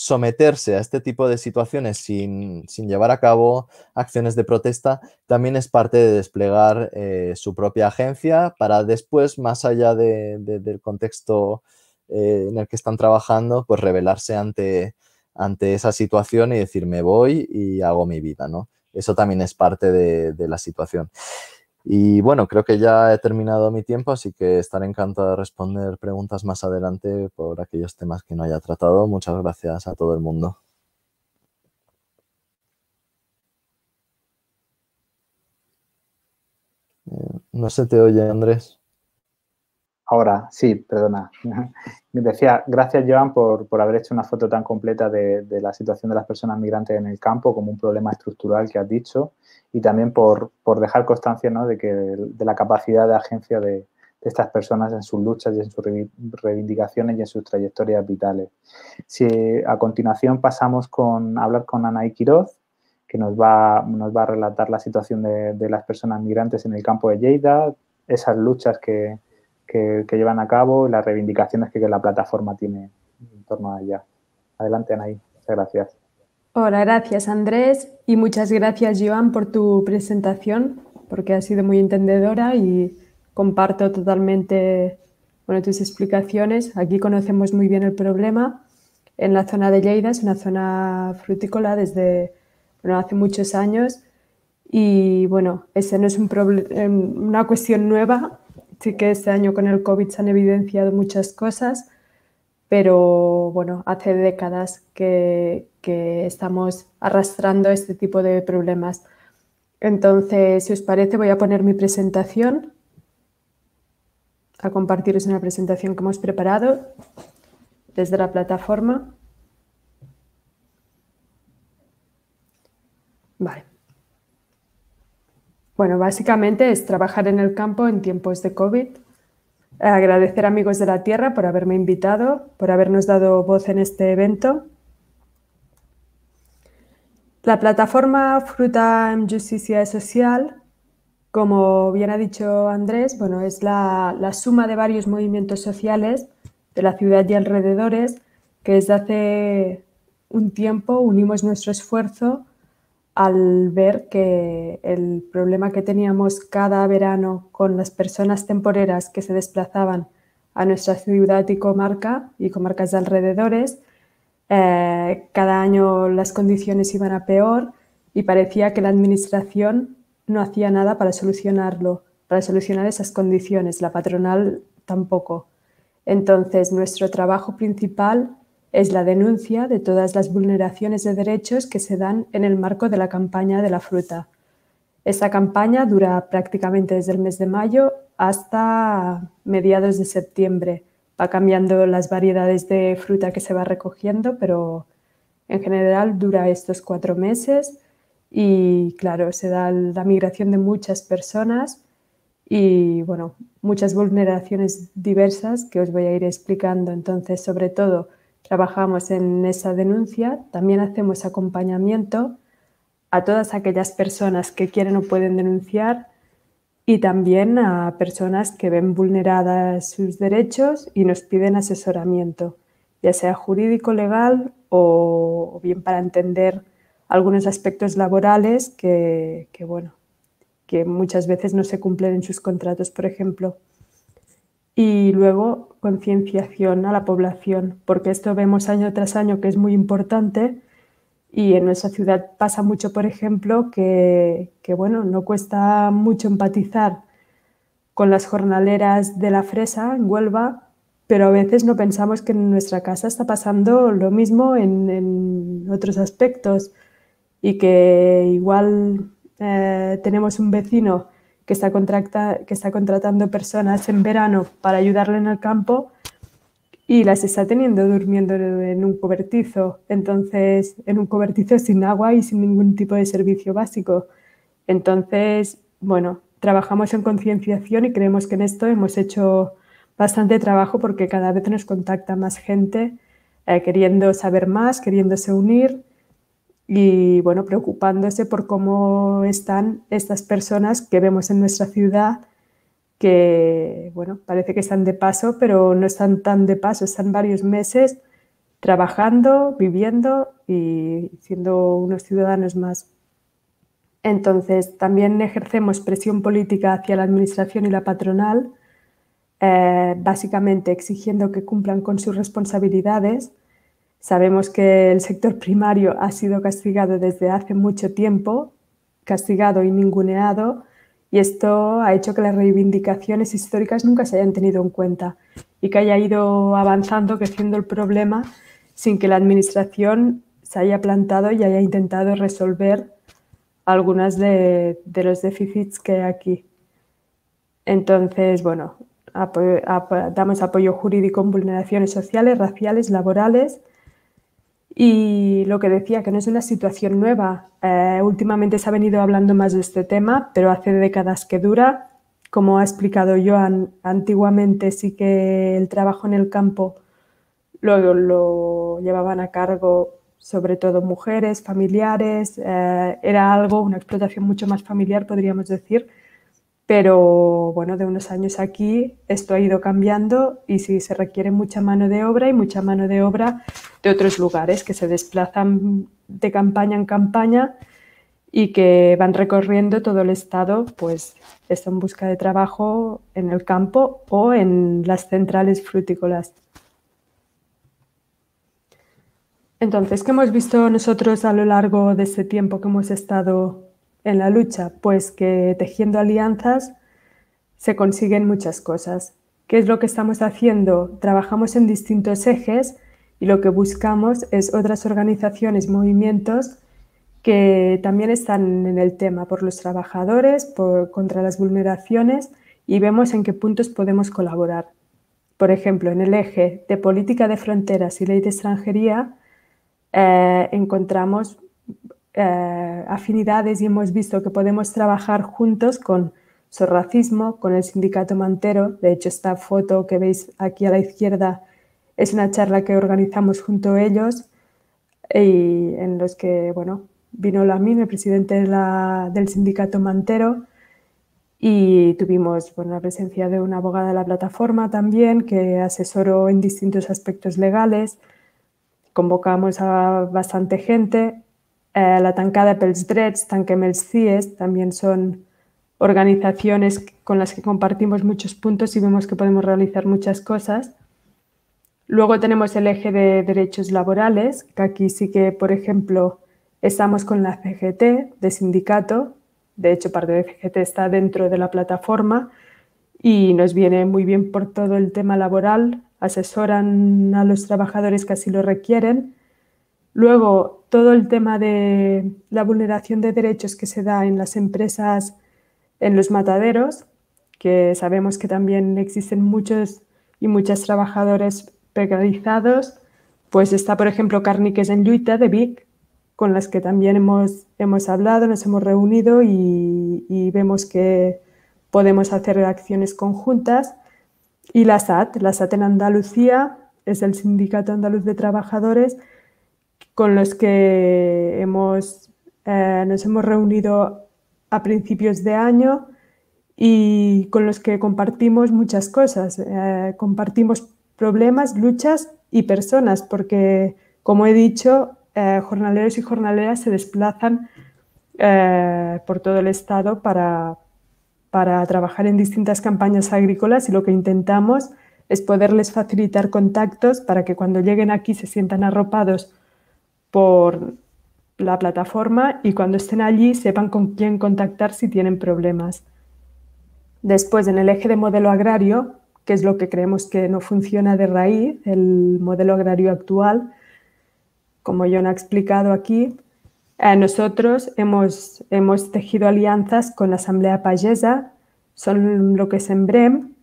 someterse a este tipo de situaciones sin, llevar a cabo acciones de protesta también es parte de desplegar eh, su propia agencia para después, más allá del contexto eh, en el que están trabajando, pues revelarse ante, ante esa situación y decir me voy y hago mi vida, ¿no? Eso también es parte de la situación. Y bueno, creo que ya he terminado mi tiempo, así que estaré encantado de responder preguntas más adelante por aquellos temas que no haya tratado. Muchas gracias a todo el mundo. Eh, no se te oye, Andrés. Ahora, sí, perdona. Decía, gracias Joan por, haber hecho una foto tan completa de, la situación de las personas migrantes en el campo como un problema estructural que has dicho y también por, dejar constancia ¿no? de, que, de la capacidad de agencia de, estas personas en sus luchas y en sus reivindicaciones y en sus trayectorias vitales. Si a continuación pasamos con, a hablar con Anaí Quiroz, que nos va, nos va a relatar la situación de, de las personas migrantes en el campo de Lleida, esas luchas que, que, llevan a cabo y las reivindicaciones que, la plataforma tiene en torno a ella. Adelante, Anaí. Muchas gracias. Hola, gracias Andrés y muchas gracias Joan por tu presentación porque has sido muy entendedora y comparto totalmente bueno, tus explicaciones. Aquí conocemos muy bien el problema. En la zona de Lleida es una zona frutícola desde bueno, hace muchos años y bueno, ese no es un una cuestión nueva, sí que este año con el COVID se han evidenciado muchas cosas, pero bueno, hace décadas que, estamos arrastrando este tipo de problemas. Entonces, si os parece, voy a poner mi presentación, a compartiros una presentación que hemos preparado desde la plataforma. Vale. Bueno, básicamente es trabajar en el campo en tiempos de COVID. Agradecer a Amigos de la Tierra por haberme invitado, por habernos dado voz en este evento. La plataforma Fruta en Justicia Social, como bien ha dicho Andrés, bueno, es la, la suma de varios movimientos sociales de la ciudad y alrededores que desde hace un tiempo unimos nuestro esfuerzo al ver que el problema que teníamos cada verano con las personas temporeras que se desplazaban a nuestra ciudad y comarca y comarcas de alrededores, eh, cada año las condiciones iban a peor y parecía que la administración no hacía nada para solucionarlo, para solucionar esas condiciones, la patronal tampoco. Entonces, nuestro trabajo principal es la denuncia de todas las vulneraciones de derechos que se dan en el marco de la campaña de la fruta. Esta campaña dura prácticamente desde el mes de mayo hasta mediados de septiembre. Va cambiando las variedades de fruta que se va recogiendo, pero en general dura estos cuatro meses y claro, se da la migración de muchas personas y bueno, muchas vulneraciones diversas que os voy a ir explicando. Entonces, sobre todo, trabajamos en esa denuncia, también hacemos acompañamiento a todas aquellas personas que quieren o pueden denunciar y también a personas que ven vulneradas sus derechos y nos piden asesoramiento, ya sea jurídico, legal o, bien para entender algunos aspectos laborales que, bueno, que muchas veces no se cumplen en sus contratos, por ejemplo. Y luego concienciación a la población, porque esto vemos año tras año que es muy importante y en nuestra ciudad pasa mucho, por ejemplo, que, bueno, no cuesta mucho empatizar con las jornaleras de la fresa en Huelva, pero a veces no pensamos que en nuestra casa está pasando lo mismo en, otros aspectos y que igual eh, tenemos un vecino que está, que está contratando personas en verano para ayudarle en el campo y las está teniendo durmiendo en un cobertizo, entonces en un cobertizo sin agua y sin ningún tipo de servicio básico. Entonces, bueno, trabajamos en concienciación y creemos que en esto hemos hecho bastante trabajo porque cada vez nos contacta más gente eh, queriendo saber más, queriéndose unir y bueno, preocupándose por cómo están estas personas que vemos en nuestra ciudad que, bueno, parece que están de paso, pero no están tan de paso, están varios meses trabajando, viviendo y siendo unos ciudadanos más. Entonces, también ejercemos presión política hacia la Administración y la patronal, eh, básicamente exigiendo que cumplan con sus responsabilidades. Sabemos que el sector primario ha sido castigado desde hace mucho tiempo, castigado y ninguneado, y esto ha hecho que las reivindicaciones históricas nunca se hayan tenido en cuenta y que haya ido avanzando, creciendo el problema sin que la Administración se haya plantado y haya intentado resolver algunas de, los déficits que hay aquí. Entonces, bueno, damos apoyo jurídico en vulneraciones sociales, raciales, laborales y lo que decía, que no es una situación nueva. Eh, últimamente se ha venido hablando más de este tema, pero hace décadas que dura. Como ha explicado Joan, antiguamente sí que el trabajo en el campo lo, lo llevaban a cargo sobre todo mujeres, familiares. Eh, era algo, una explotación mucho más familiar, podríamos decir pero bueno, de unos años aquí esto ha ido cambiando y sí se requiere mucha mano de obra y mucha mano de obra de otros lugares que se desplazan de campaña en campaña y que van recorriendo todo el estado, pues están en busca de trabajo en el campo o en las centrales frutícolas. Entonces, ¿qué hemos visto nosotros a lo largo de este tiempo que hemos estado en la lucha? Pues que tejiendo alianzas se consiguen muchas cosas. ¿Qué es lo que estamos haciendo? Trabajamos en distintos ejes y lo que buscamos es otras organizaciones, movimientos que también están en el tema por los trabajadores, contra las vulneraciones y vemos en qué puntos podemos colaborar. Por ejemplo, en el eje de política de fronteras y ley de extranjería eh, encontramos eh, afinidades y hemos visto que podemos trabajar juntos con Sorracismo, con el sindicato Mantero. De hecho, esta foto que veis aquí a la izquierda es una charla que organizamos junto a ellos y en los que, bueno, vino Lamin, el presidente del sindicato Mantero, y tuvimos bueno, la presencia de una abogada de la plataforma también que asesoró en distintos aspectos legales. Convocamos a bastante gente eh, la tancada pels drets, tanquem els CIES, también son organizaciones con las que compartimos muchos puntos y vemos que podemos realizar muchas cosas. Luego tenemos el eje de derechos laborales, que aquí sí que, por ejemplo, estamos con la CGT de sindicato, de hecho parte de CGT está dentro de la plataforma y nos viene muy bien por todo el tema laboral, asesoran a los trabajadores que así lo requieren. Luego, todo el tema de la vulneración de derechos que se da en las empresas, en los mataderos, que sabemos que también existen muchos y muchas trabajadores precarizados, pues está, por ejemplo, Cárniques en Lluita de Vic, con las que también hemos, hemos hablado, nos hemos reunido y, vemos que podemos hacer acciones conjuntas. Y la SAT, la SAT en Andalucía, es el Sindicato Andaluz de Trabajadores, con los que hemos, eh, nos hemos reunido a principios de año y con los que compartimos muchas cosas. Eh, compartimos problemas, luchas y personas, porque, como he dicho, eh, jornaleros y jornaleras se desplazan por todo el Estado para, para trabajar en distintas campañas agrícolas y lo que intentamos es poderles facilitar contactos para que cuando lleguen aquí se sientan arropados por la plataforma y cuando estén allí sepan con quién contactar si tienen problemas. Después, en el eje de modelo agrario, que es lo que creemos que no funciona de raíz, el modelo agrario actual, como John ha explicado aquí, eh, nosotros hemos, hemos tejido alianzas con la Asamblea Payesa, son lo que es EMBREM,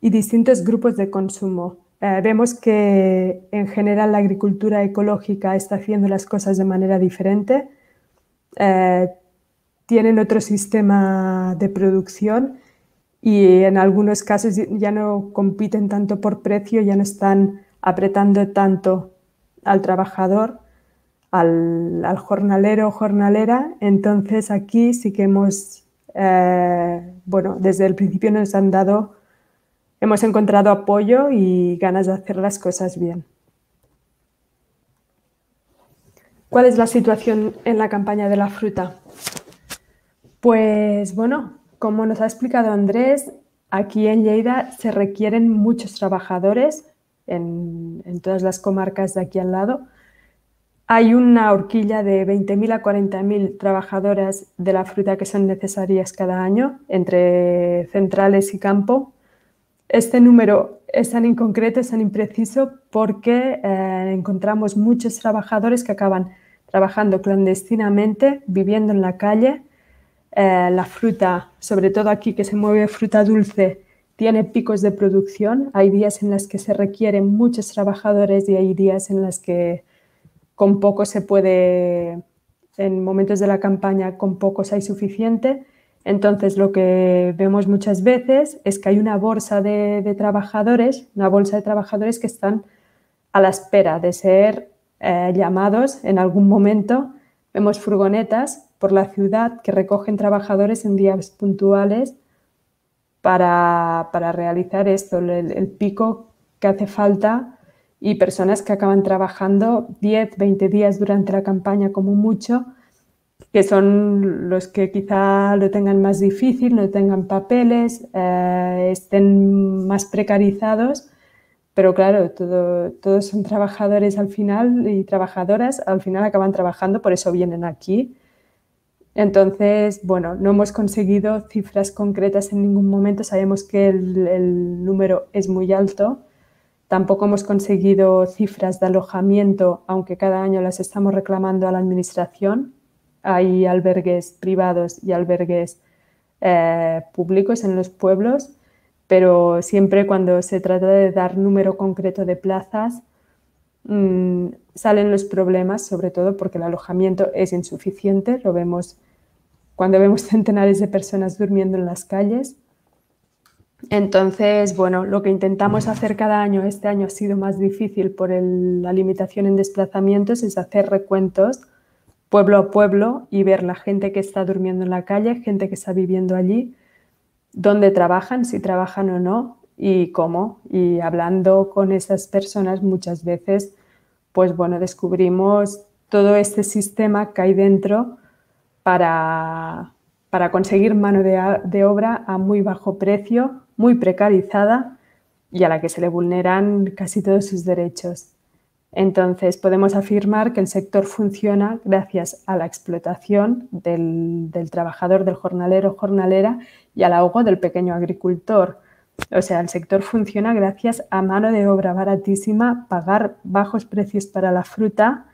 y distintos grupos de consumo. Eh, vemos que en general la agricultura ecológica está haciendo las cosas de manera diferente. Eh, tienen otro sistema de producción y en algunos casos ya no compiten tanto por precio, ya no están apretando tanto al trabajador al, jornalero o jornalera. Entonces aquí sí que hemos, eh, bueno, desde el principio nos han dado, hemos encontrado apoyo y ganas de hacer las cosas bien. ¿Cuál es la situación en la campaña de la fruta? Pues bueno, como nos ha explicado Andrés, aquí en Lleida se requieren muchos trabajadores en, en todas las comarcas de aquí al lado hay una horquilla de 20.000 a 40.000 trabajadoras de la fruta que son necesarias cada año entre centrales y campo. Este número es tan inconcreto, es tan impreciso porque eh, encontramos muchos trabajadores que acaban trabajando clandestinamente, viviendo en la calle. Eh, la fruta, sobre todo aquí que se mueve fruta dulce, tiene picos de producción. Hay días en los que se requieren muchos trabajadores y hay días en los que con poco se puede, en momentos de la campaña, con pocos hay suficiente. Entonces, lo que vemos muchas veces es que hay una bolsa de, trabajadores, una bolsa de trabajadores que están a la espera de ser eh, llamados en algún momento. Vemos furgonetas por la ciudad que recogen trabajadores en días puntuales para, realizar esto, el pico que hace falta y personas que acaban trabajando 10, 20 días durante la campaña como mucho, que son los que quizá lo tengan más difícil, no tengan papeles, eh, estén más precarizados, pero claro, todos son trabajadores al final y trabajadoras al final acaban trabajando, por eso vienen aquí. Entonces, bueno, no hemos conseguido cifras concretas en ningún momento, sabemos que el número es muy alto, Tampoco hemos conseguido cifras de alojamiento, aunque cada año las estamos reclamando a la Administración. Hay albergues privados y albergues eh, públicos en los pueblos, pero siempre cuando se trata de dar número concreto de plazas, mm, salen los problemas, sobre todo porque el alojamiento es insuficiente. Lo vemos cuando vemos centenares de personas durmiendo en las calles entonces, bueno, lo que intentamos hacer cada año, este año ha sido más difícil por la limitación en desplazamientos, es hacer recuentos pueblo a pueblo y ver la gente que está durmiendo en la calle, gente que está viviendo allí, dónde trabajan, si trabajan o no y cómo. Y hablando con esas personas muchas veces, pues bueno, descubrimos todo este sistema que hay dentro para, para conseguir mano de obra a muy bajo precio muy precarizada y a la que se le vulneran casi todos sus derechos. Entonces, podemos afirmar que el sector funciona gracias a la explotación del, trabajador, del jornalero jornalera y al ahogo del pequeño agricultor. O sea, el sector funciona gracias a mano de obra baratísima, pagar bajos precios para la fruta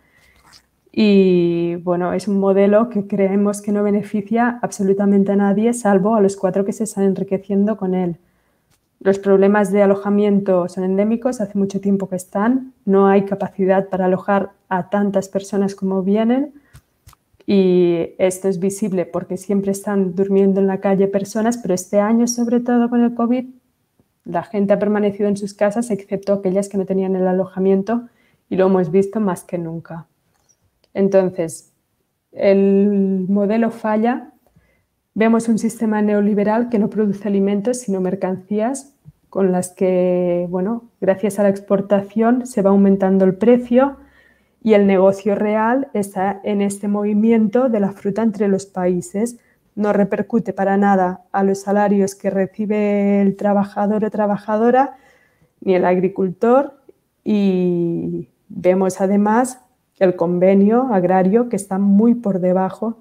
y, bueno, es un modelo que creemos que no beneficia absolutamente a nadie, salvo a los cuatro que se están enriqueciendo con él. Los problemas de alojamiento son endémicos, hace mucho tiempo que están, no hay capacidad para alojar a tantas personas como vienen y esto es visible porque siempre están durmiendo en la calle personas, pero este año, sobre todo con el COVID, la gente ha permanecido en sus casas, excepto aquellas que no tenían el alojamiento, y lo hemos visto más que nunca. Entonces, el modelo falla. Vemos un sistema neoliberal que no produce alimentos, sino mercancías, con las que, bueno, gracias a la exportación se va aumentando el precio y el negocio real está en este movimiento de la fruta entre los países. No repercute para nada a los salarios que recibe el trabajador o trabajadora ni el agricultor y vemos además el convenio agrario que está muy por debajo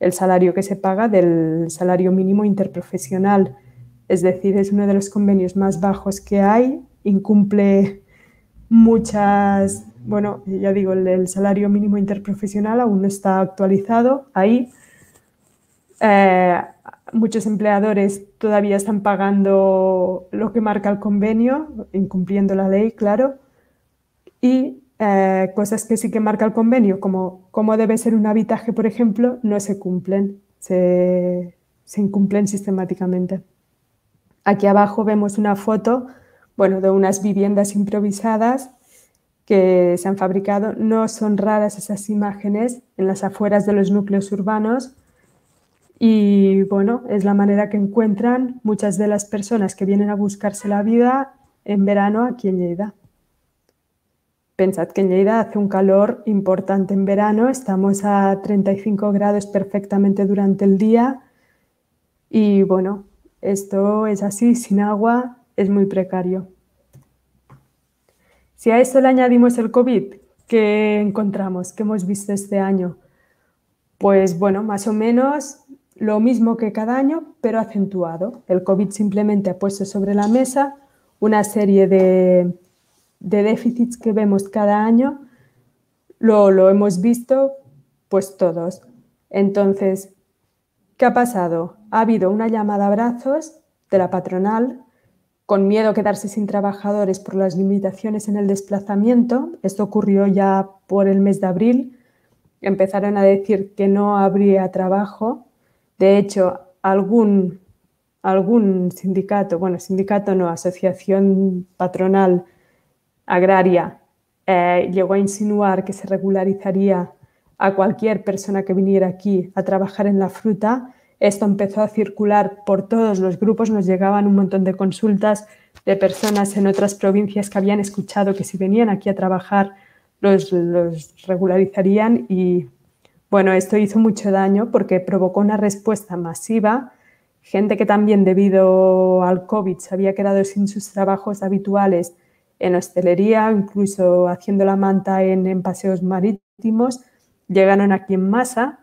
el salario que se paga del salario mínimo interprofesional. Es decir, es uno de los convenios más bajos que hay, incumple muchas bueno, ya digo, el, salario mínimo interprofesional aún no está actualizado ahí. Eh, muchos empleadores todavía están pagando lo que marca el convenio, incumpliendo la ley, claro. Y eh, cosas que sí que marca el convenio, como cómo debe ser un habitaje, por ejemplo, no se cumplen, se, se incumplen sistemáticamente. Aquí abajo vemos una foto bueno, de unas viviendas improvisadas que se han fabricado. No son raras esas imágenes en las afueras de los núcleos urbanos y bueno, es la manera que encuentran muchas de las personas que vienen a buscarse la vida en verano aquí en Lleida. Pensad que en Lleida hace un calor importante en verano, estamos a 35 grados perfectamente durante el día y bueno, esto es así, sin agua, es muy precario. Si a esto le añadimos el COVID, ¿qué encontramos? ¿Qué hemos visto este año? Pues bueno, más o menos lo mismo que cada año, pero acentuado. El COVID simplemente ha puesto sobre la mesa una serie de, déficits que vemos cada año. Lo, lo hemos visto pues todos. Entonces, ¿qué ha pasado? Ha habido una llamada a brazos de la patronal con miedo a quedarse sin trabajadores por las limitaciones en el desplazamiento. Esto ocurrió ya por el mes de abril. Empezaron a decir que no habría trabajo. De hecho, algún, algún sindicato, bueno, sindicato no, asociación patronal agraria, eh, llegó a insinuar que se regularizaría a cualquier persona que viniera aquí a trabajar en la fruta. Esto empezó a circular por todos los grupos, nos llegaban un montón de consultas de personas en otras provincias que habían escuchado que si venían aquí a trabajar los, regularizarían y bueno, esto hizo mucho daño porque provocó una respuesta masiva, gente que también debido al COVID se había quedado sin sus trabajos habituales en hostelería, incluso haciendo la manta en paseos marítimos, llegaron aquí en masa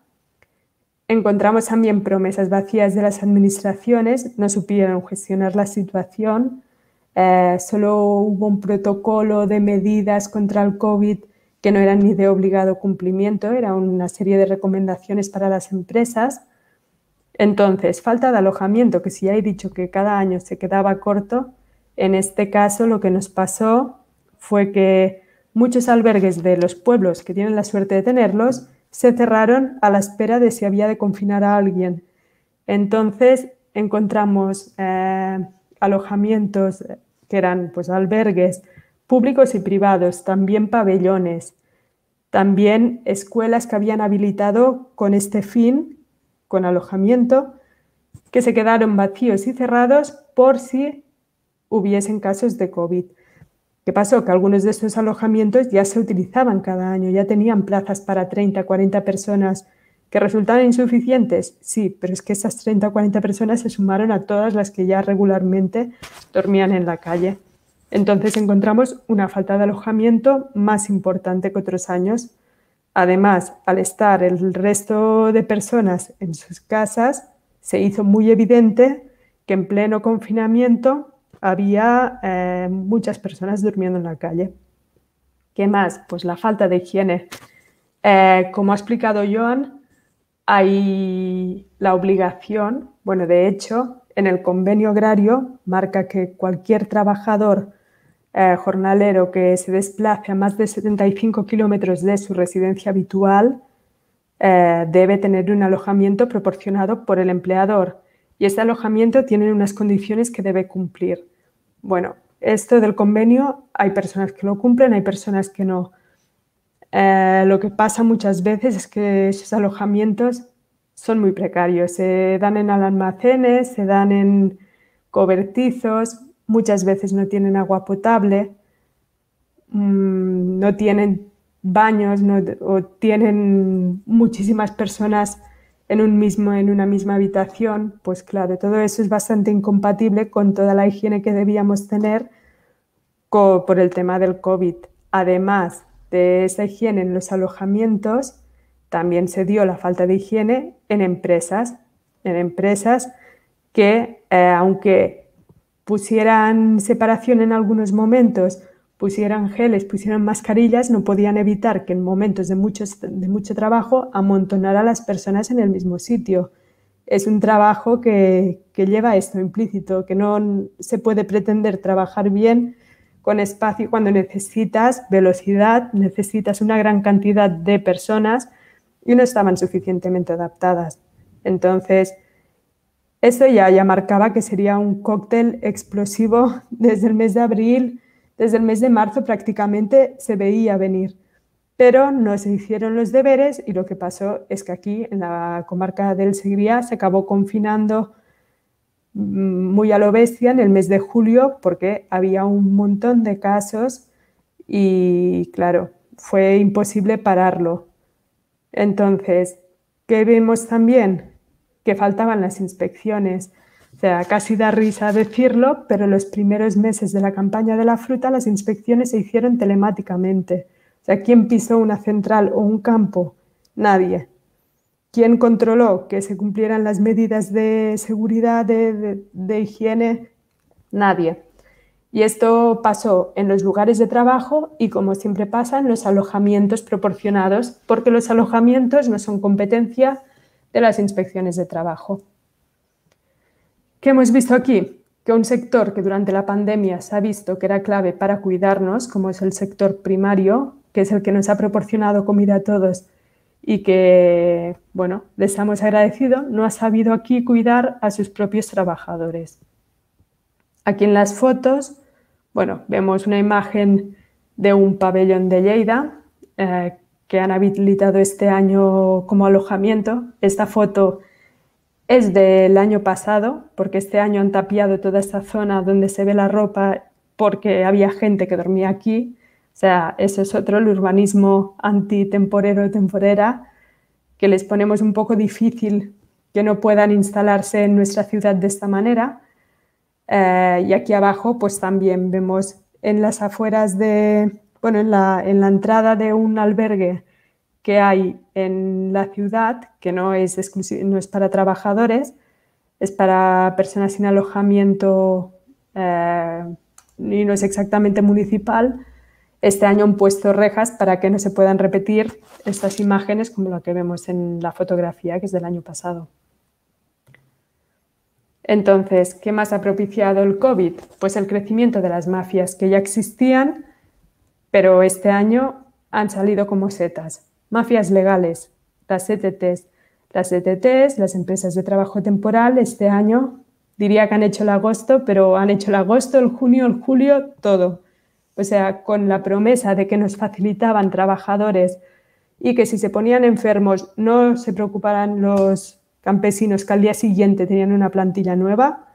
Encontramos también promesas vacías de las administraciones, no supieron gestionar la situación, eh, solo hubo un protocolo de medidas contra el COVID que no eran ni de obligado cumplimiento, era una serie de recomendaciones para las empresas. Entonces, falta de alojamiento, que si ya he dicho que cada año se quedaba corto, en este caso lo que nos pasó fue que muchos albergues de los pueblos que tienen la suerte de tenerlos se cerraron a la espera de si había de confinar a alguien. Entonces encontramos eh, alojamientos que eran pues, albergues públicos y privados, también pabellones, también escuelas que habían habilitado con este fin, con alojamiento, que se quedaron vacíos y cerrados por si hubiesen casos de COVID. ¿Qué pasó? Que algunos de estos alojamientos ya se utilizaban cada año, ya tenían plazas para 30, 40 personas. ¿Que resultaban insuficientes? Sí, pero es que esas 30 o 40 personas se sumaron a todas las que ya regularmente dormían en la calle. Entonces encontramos una falta de alojamiento más importante que otros años. Además, al estar el resto de personas en sus casas, se hizo muy evidente que en pleno confinamiento había eh, muchas personas durmiendo en la calle. ¿Qué más? Pues la falta de higiene. Eh, como ha explicado Joan, hay la obligación, bueno, de hecho, en el convenio agrario marca que cualquier trabajador eh, jornalero que se desplace a más de 75 kilómetros de su residencia habitual debe tener un alojamiento proporcionado por el empleador y este alojamiento tiene unas condiciones que debe cumplir. Bueno, esto del convenio hay personas que lo cumplen, hay personas que no. Eh, lo que pasa muchas veces es que esos alojamientos son muy precarios. Se dan en almacenes, se dan en cobertizos, muchas veces no tienen agua potable, mm, no tienen baños o tienen muchísimas personas en, un mismo, en una misma habitación, pues claro, todo eso es bastante incompatible con toda la higiene que debíamos tener por el tema del COVID. Además de esa higiene en los alojamientos, también se dio la falta de higiene en empresas, en empresas que, eh, aunque pusieran separación en algunos momentos, pusieran geles, pusieran mascarillas, no podían evitar que en momentos de, de mucho trabajo amontonara a las personas en el mismo sitio. Es un trabajo que, que lleva esto implícito, que no se puede pretender trabajar bien con espacio cuando necesitas velocidad, necesitas una gran cantidad de personas y no estaban suficientemente adaptadas. Entonces, eso ya, ya marcaba que sería un cóctel explosivo desde el mes de abril, desde el mes de marzo prácticamente se veía venir, pero no se hicieron los deberes y lo que pasó es que aquí en la comarca del Segría se acabó confinando mm, muy a lo bestia en el mes de julio porque había un montón de casos y claro, fue imposible pararlo. Entonces, ¿qué vimos también? Que faltaban las inspecciones. O sea, casi da risa decirlo, pero los primeros meses de la campaña de la fruta las inspecciones se hicieron telemáticamente. O sea, ¿quién pisó una central o un campo? Nadie. ¿Quién controló que se cumplieran las medidas de seguridad, de, de higiene? Nadie. Y esto pasó en los lugares de trabajo y, como siempre pasa, en los alojamientos proporcionados, porque los alojamientos no son competencia de las inspecciones de trabajo. ¿Qué hemos visto aquí? Que un sector que durante la pandemia se ha visto que era clave para cuidarnos, como es el sector primario, que es el que nos ha proporcionado comida a todos y que, bueno, les hemos agradecido, no ha sabido aquí cuidar a sus propios trabajadores. Aquí en las fotos, bueno, vemos una imagen de un pabellón de Lleida eh, que han habilitado este año como alojamiento. Esta foto es del año pasado, porque este año han tapiado toda esta zona donde se ve la ropa porque había gente que dormía aquí. O sea, eso es otro, el urbanismo antitemporero-temporera, que les ponemos un poco difícil que no puedan instalarse en nuestra ciudad de esta manera. Eh, y aquí abajo, pues también vemos en las afueras de, bueno, en la entrada de un albergue que hay en la ciudad, que no es, no es para trabajadores, es para personas sin alojamiento eh, y no es exactamente municipal. Este año han puesto rejas para que no se puedan repetir estas imágenes como la que vemos en la fotografía, que es del año pasado. Entonces, ¿qué más ha propiciado el COVID? Pues el crecimiento de las mafias que ya existían, pero este año han salido como setas. Mafias legales, las ETTs. Las ETTs, las empresas de trabajo temporal, este año diría que han hecho el agosto, pero han hecho el agosto, el junio, el julio, todo. O sea, con la promesa de que nos facilitaban trabajadores y que si se ponían enfermos no se preocuparan los campesinos que al día siguiente tenían una plantilla nueva.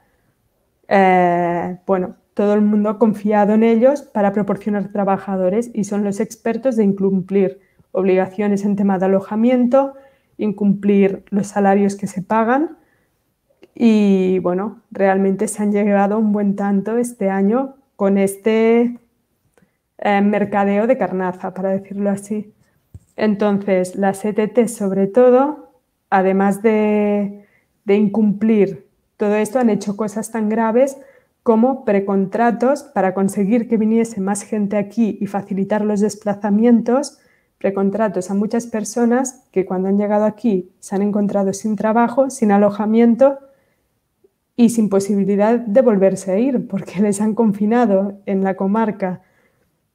Eh, bueno, todo el mundo ha confiado en ellos para proporcionar trabajadores y son los expertos de incumplir obligaciones en tema de alojamiento, incumplir los salarios que se pagan y bueno, realmente se han llegado un buen tanto este año con este eh, mercadeo de carnaza, para decirlo así. Entonces, las ETT sobre todo, además de, de incumplir todo esto, han hecho cosas tan graves como precontratos para conseguir que viniese más gente aquí y facilitar los desplazamientos precontratos a muchas personas que cuando han llegado aquí se han encontrado sin trabajo, sin alojamiento y sin posibilidad de volverse a ir porque les han confinado en la comarca.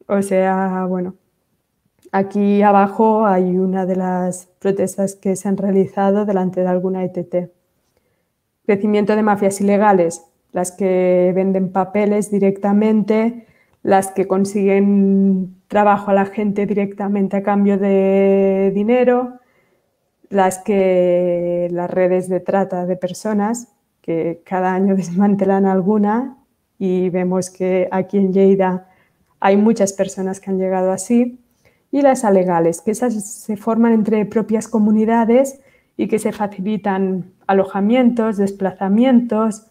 O sea, bueno, Aquí abajo hay una de las protestas que se han realizado delante de alguna ETT. Crecimiento de mafias ilegales, las que venden papeles directamente, las que consiguen trabajo a la gente directamente a cambio de dinero, las que las redes de trata de personas, que cada año desmantelan alguna y vemos que aquí en Lleida hay muchas personas que han llegado así, y las alegales, que esas se forman entre propias comunidades y que se facilitan alojamientos, desplazamientos,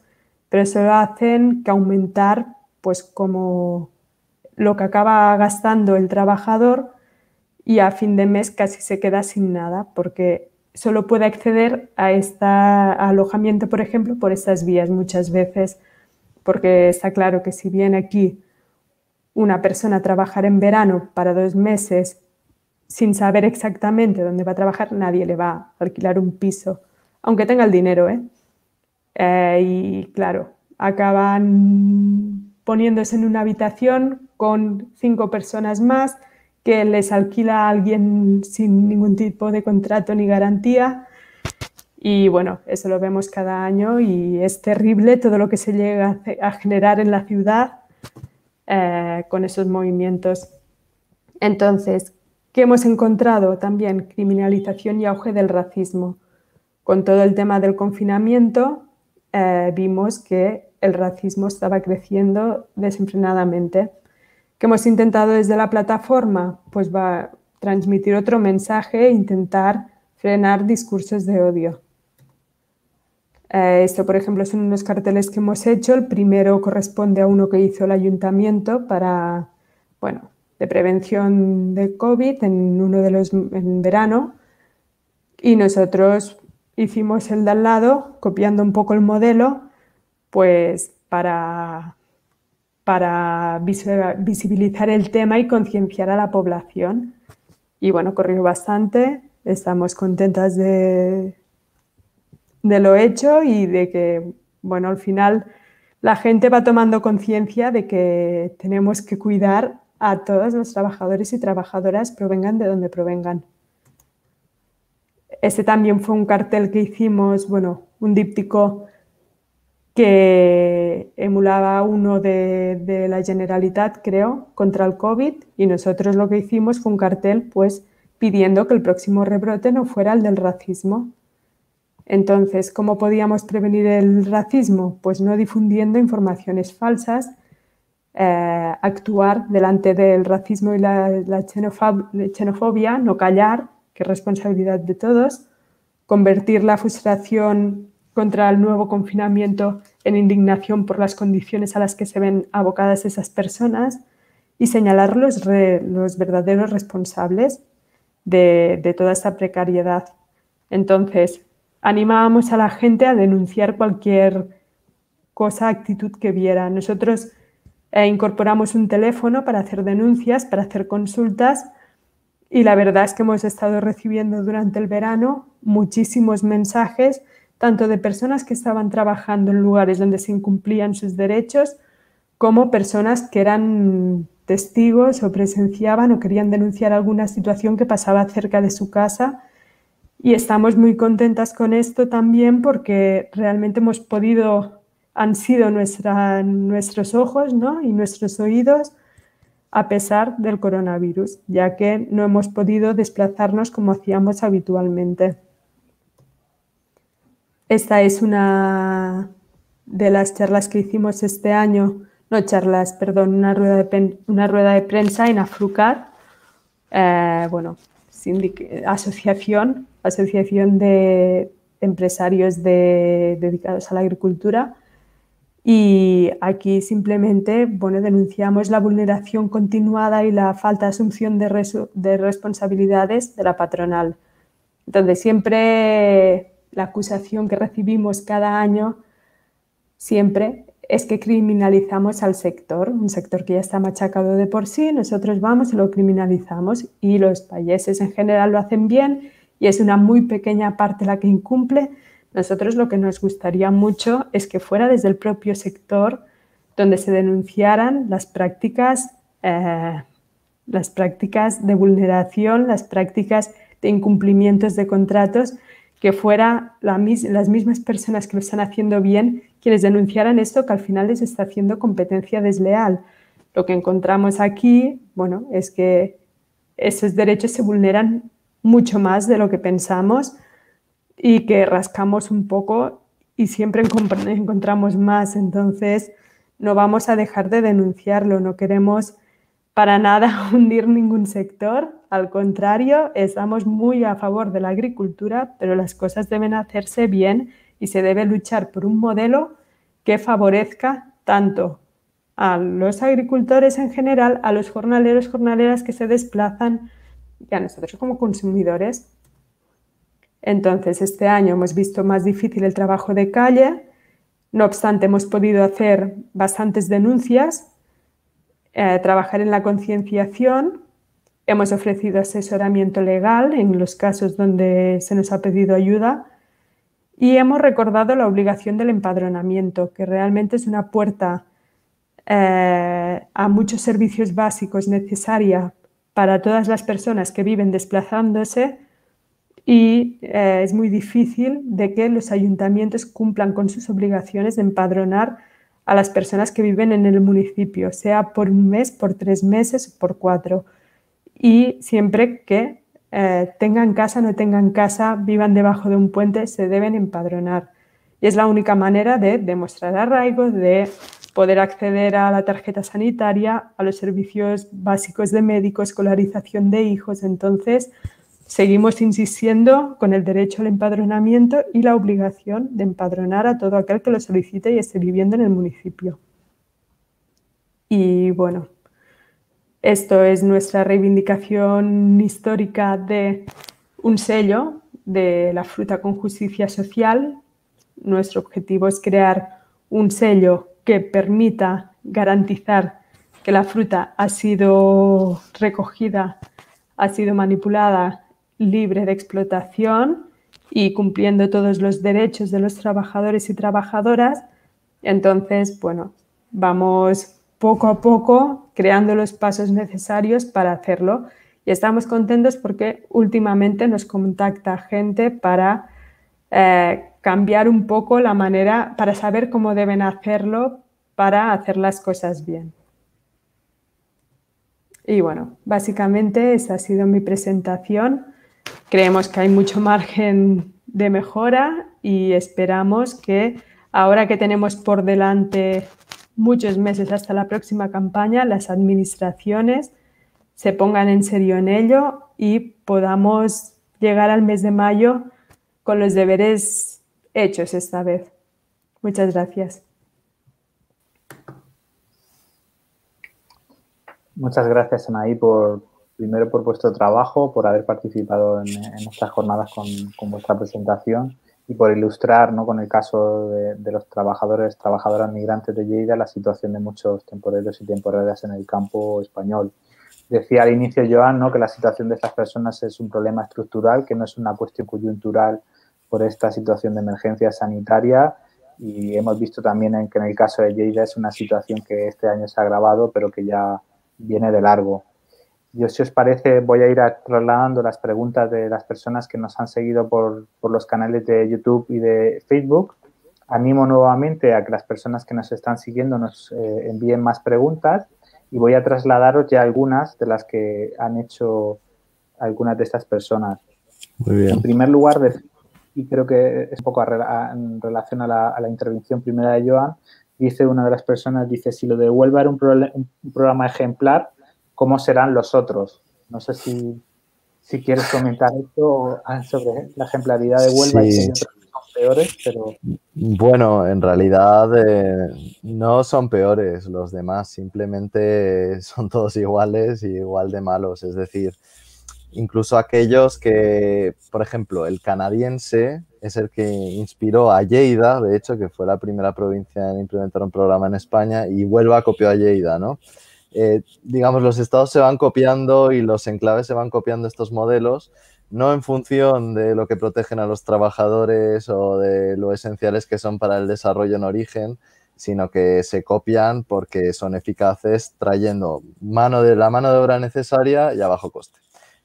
pero eso hacen que aumentar pues como lo que acaba gastando el trabajador y a fin de mes casi se queda sin nada porque solo puede acceder a este alojamiento, por ejemplo, por estas vías muchas veces, porque está claro que si viene aquí una persona a trabajar en verano para dos meses sin saber exactamente dónde va a trabajar, nadie le va a alquilar un piso, aunque tenga el dinero. ¿eh? eh y claro, acaban poniéndose en una habitación con cinco personas más que les alquila a alguien sin ningún tipo de contrato ni garantía. Y bueno, eso lo vemos cada año y es terrible todo lo que se llega a generar en la ciudad eh, con esos movimientos. Entonces, ¿qué hemos encontrado? También criminalización y auge del racismo. Con todo el tema del confinamiento, eh, vimos que el racismo estaba creciendo desenfrenadamente. ¿Qué hemos intentado desde la plataforma? Pues va a transmitir otro mensaje e intentar frenar discursos de odio. Eh, esto, por ejemplo, son unos carteles que hemos hecho. El primero corresponde a uno que hizo el ayuntamiento para, bueno, de prevención de COVID en uno de los en verano. Y nosotros hicimos el de al lado, copiando un poco el modelo, pues para, para visibilizar el tema y concienciar a la población. Y bueno, corrió bastante. Estamos contentas de, de lo hecho y de que, bueno, al final la gente va tomando conciencia de que tenemos que cuidar a todos los trabajadores y trabajadoras, provengan de donde provengan. Este también fue un cartel que hicimos, bueno, un díptico que emulaba uno de, de, la Generalitat, creo, contra el COVID y nosotros lo que hicimos fue un cartel pues pidiendo que el próximo rebrote no fuera el del racismo, entonces, ¿cómo podíamos prevenir el racismo? Pues no difundiendo informaciones falsas, eh, actuar delante del racismo y la, xenofobia, no callar, que es responsabilidad de todos, convertir la frustración contra el nuevo confinamiento en indignación por las condiciones a las que se ven abocadas esas personas y señalar los, verdaderos responsables de, toda esta precariedad. Entonces, animábamos a la gente a denunciar cualquier cosa, actitud que viera. Nosotros eh, incorporamos un teléfono para hacer denuncias, para hacer consultas y la verdad es que hemos estado recibiendo durante el verano muchísimos mensajes, tanto de personas que estaban trabajando en lugares donde se incumplían sus derechos, como personas que eran testigos o presenciaban o querían denunciar alguna situación que pasaba cerca de su casa y estamos muy contentas con esto también porque realmente hemos podido, han sido nuestra, nuestros ojos ¿no? y nuestros oídos a pesar del coronavirus, ya que no hemos podido desplazarnos como hacíamos habitualmente. Esta es una de las charlas que hicimos este año, no charlas, perdón, una rueda de, una rueda de prensa en Afrucar, eh, bueno, asociación Asociación de Empresarios dedicados a la agricultura. Y aquí simplemente bueno, denunciamos la vulneración continuada y la falta de asunción de, de responsabilidades de la patronal. Entonces, siempre la acusación que recibimos cada año, siempre es que criminalizamos al sector, un sector que ya está machacado de por sí, nosotros vamos y lo criminalizamos y los países en general lo hacen bien y es una muy pequeña parte la que incumple, nosotros lo que nos gustaría mucho es que fuera desde el propio sector donde se denunciaran las prácticas eh, las prácticas de vulneración, las prácticas de incumplimientos de contratos, que fuera las mismas personas que lo están haciendo bien quienes denunciaran esto que al final les está haciendo competencia desleal. Lo que encontramos aquí, bueno, es que esos derechos se vulneran mucho más de lo que pensamos y que rascamos un poco y siempre encontramos más. Entonces, no vamos a dejar de denunciarlo, no queremos para nada hundir ningún sector, al contrario, estamos muy a favor de la agricultura, pero las cosas deben hacerse bien y se debe luchar por un modelo que favorezca tanto a los agricultores en general, a los jornaleros, jornaleras que se desplazan y a nosotros como consumidores. Entonces, este año hemos visto más difícil el trabajo de calle, no obstante, hemos podido hacer bastantes denuncias, eh, trabajar en la concienciación, hemos ofrecido asesoramiento legal en los casos donde se nos ha pedido ayuda y hemos recordado la obligación del empadronamiento, que realmente es una puerta eh, a muchos servicios básicos necesaria para todas las personas que viven desplazándose y eh, es muy difícil de que los ayuntamientos cumplan con sus obligaciones de empadronar a las personas que viven en el municipio, sea por un mes, por tres meses, por cuatro. Y siempre que eh, tengan casa, no tengan casa, vivan debajo de un puente, se deben empadronar. Y es la única manera de demostrar arraigo, de poder acceder a la tarjeta sanitaria, a los servicios básicos de médico, escolarización de hijos. Entonces, seguimos insistiendo con el derecho al empadronamiento y la obligación de empadronar a todo aquel que lo solicite y esté viviendo en el municipio. Y bueno, esto es nuestra reivindicación histórica de un sello de la fruta con justicia social. Nuestro objetivo es crear un sello que permita garantizar que la fruta ha sido recogida, ha sido manipulada libre de explotación y cumpliendo todos los derechos de los trabajadores y trabajadoras. Entonces, bueno, vamos poco a poco creando los pasos necesarios para hacerlo. Y estamos contentos porque últimamente nos contacta gente para eh, cambiar un poco la manera, para saber cómo deben hacerlo para hacer las cosas bien. Y bueno, básicamente esa ha sido mi presentación. Creemos que hay mucho margen de mejora y esperamos que ahora que tenemos por delante muchos meses hasta la próxima campaña, las administraciones se pongan en serio en ello y podamos llegar al mes de mayo con los deberes hechos esta vez. Muchas gracias. Muchas gracias, Anaí, por, primero por vuestro trabajo, por haber participado en, estas jornadas con, con, vuestra presentación y por ilustrar ¿no? con el caso de, los trabajadores, trabajadoras migrantes de Lleida, la situación de muchos temporeros y temporeras en el campo español. Decía al inicio Joan ¿no? que la situación de estas personas es un problema estructural, que no es una cuestión coyuntural por esta situación de emergencia sanitaria y hemos visto también en que en el caso de Lleida es una situación que este año se ha agravado, pero que ya viene de largo. Yo, si os parece, voy a ir trasladando las preguntas de las personas que nos han seguido por, por, los canales de YouTube y de Facebook. Animo nuevamente a que las personas que nos están siguiendo nos eh, envíen más preguntas y voy a trasladaros ya algunas de las que han hecho algunas de estas personas. Muy bien. En primer lugar, y creo que es un poco en relación a la, a la intervención primera de Joan, dice una de las personas, dice, si lo de Huelva era un, pro, un programa ejemplar, cómo serán los otros. No sé si, si quieres comentar esto ah, sobre la ejemplaridad de Huelva sí. y que son peores, pero... Bueno, en realidad eh, no son peores los demás, simplemente son todos iguales y igual de malos. Es decir, incluso aquellos que, por ejemplo, el canadiense es el que inspiró a Lleida, de hecho, que fue la primera provincia en implementar un programa en España, y Huelva copió a Lleida, ¿no? Eh, digamos, los estados se van copiando y los enclaves se van copiando estos modelos, no en función de lo que protegen a los trabajadores o de lo esenciales que son para el desarrollo en origen, sino que se copian porque son eficaces trayendo mano de la mano de obra necesaria y a bajo coste.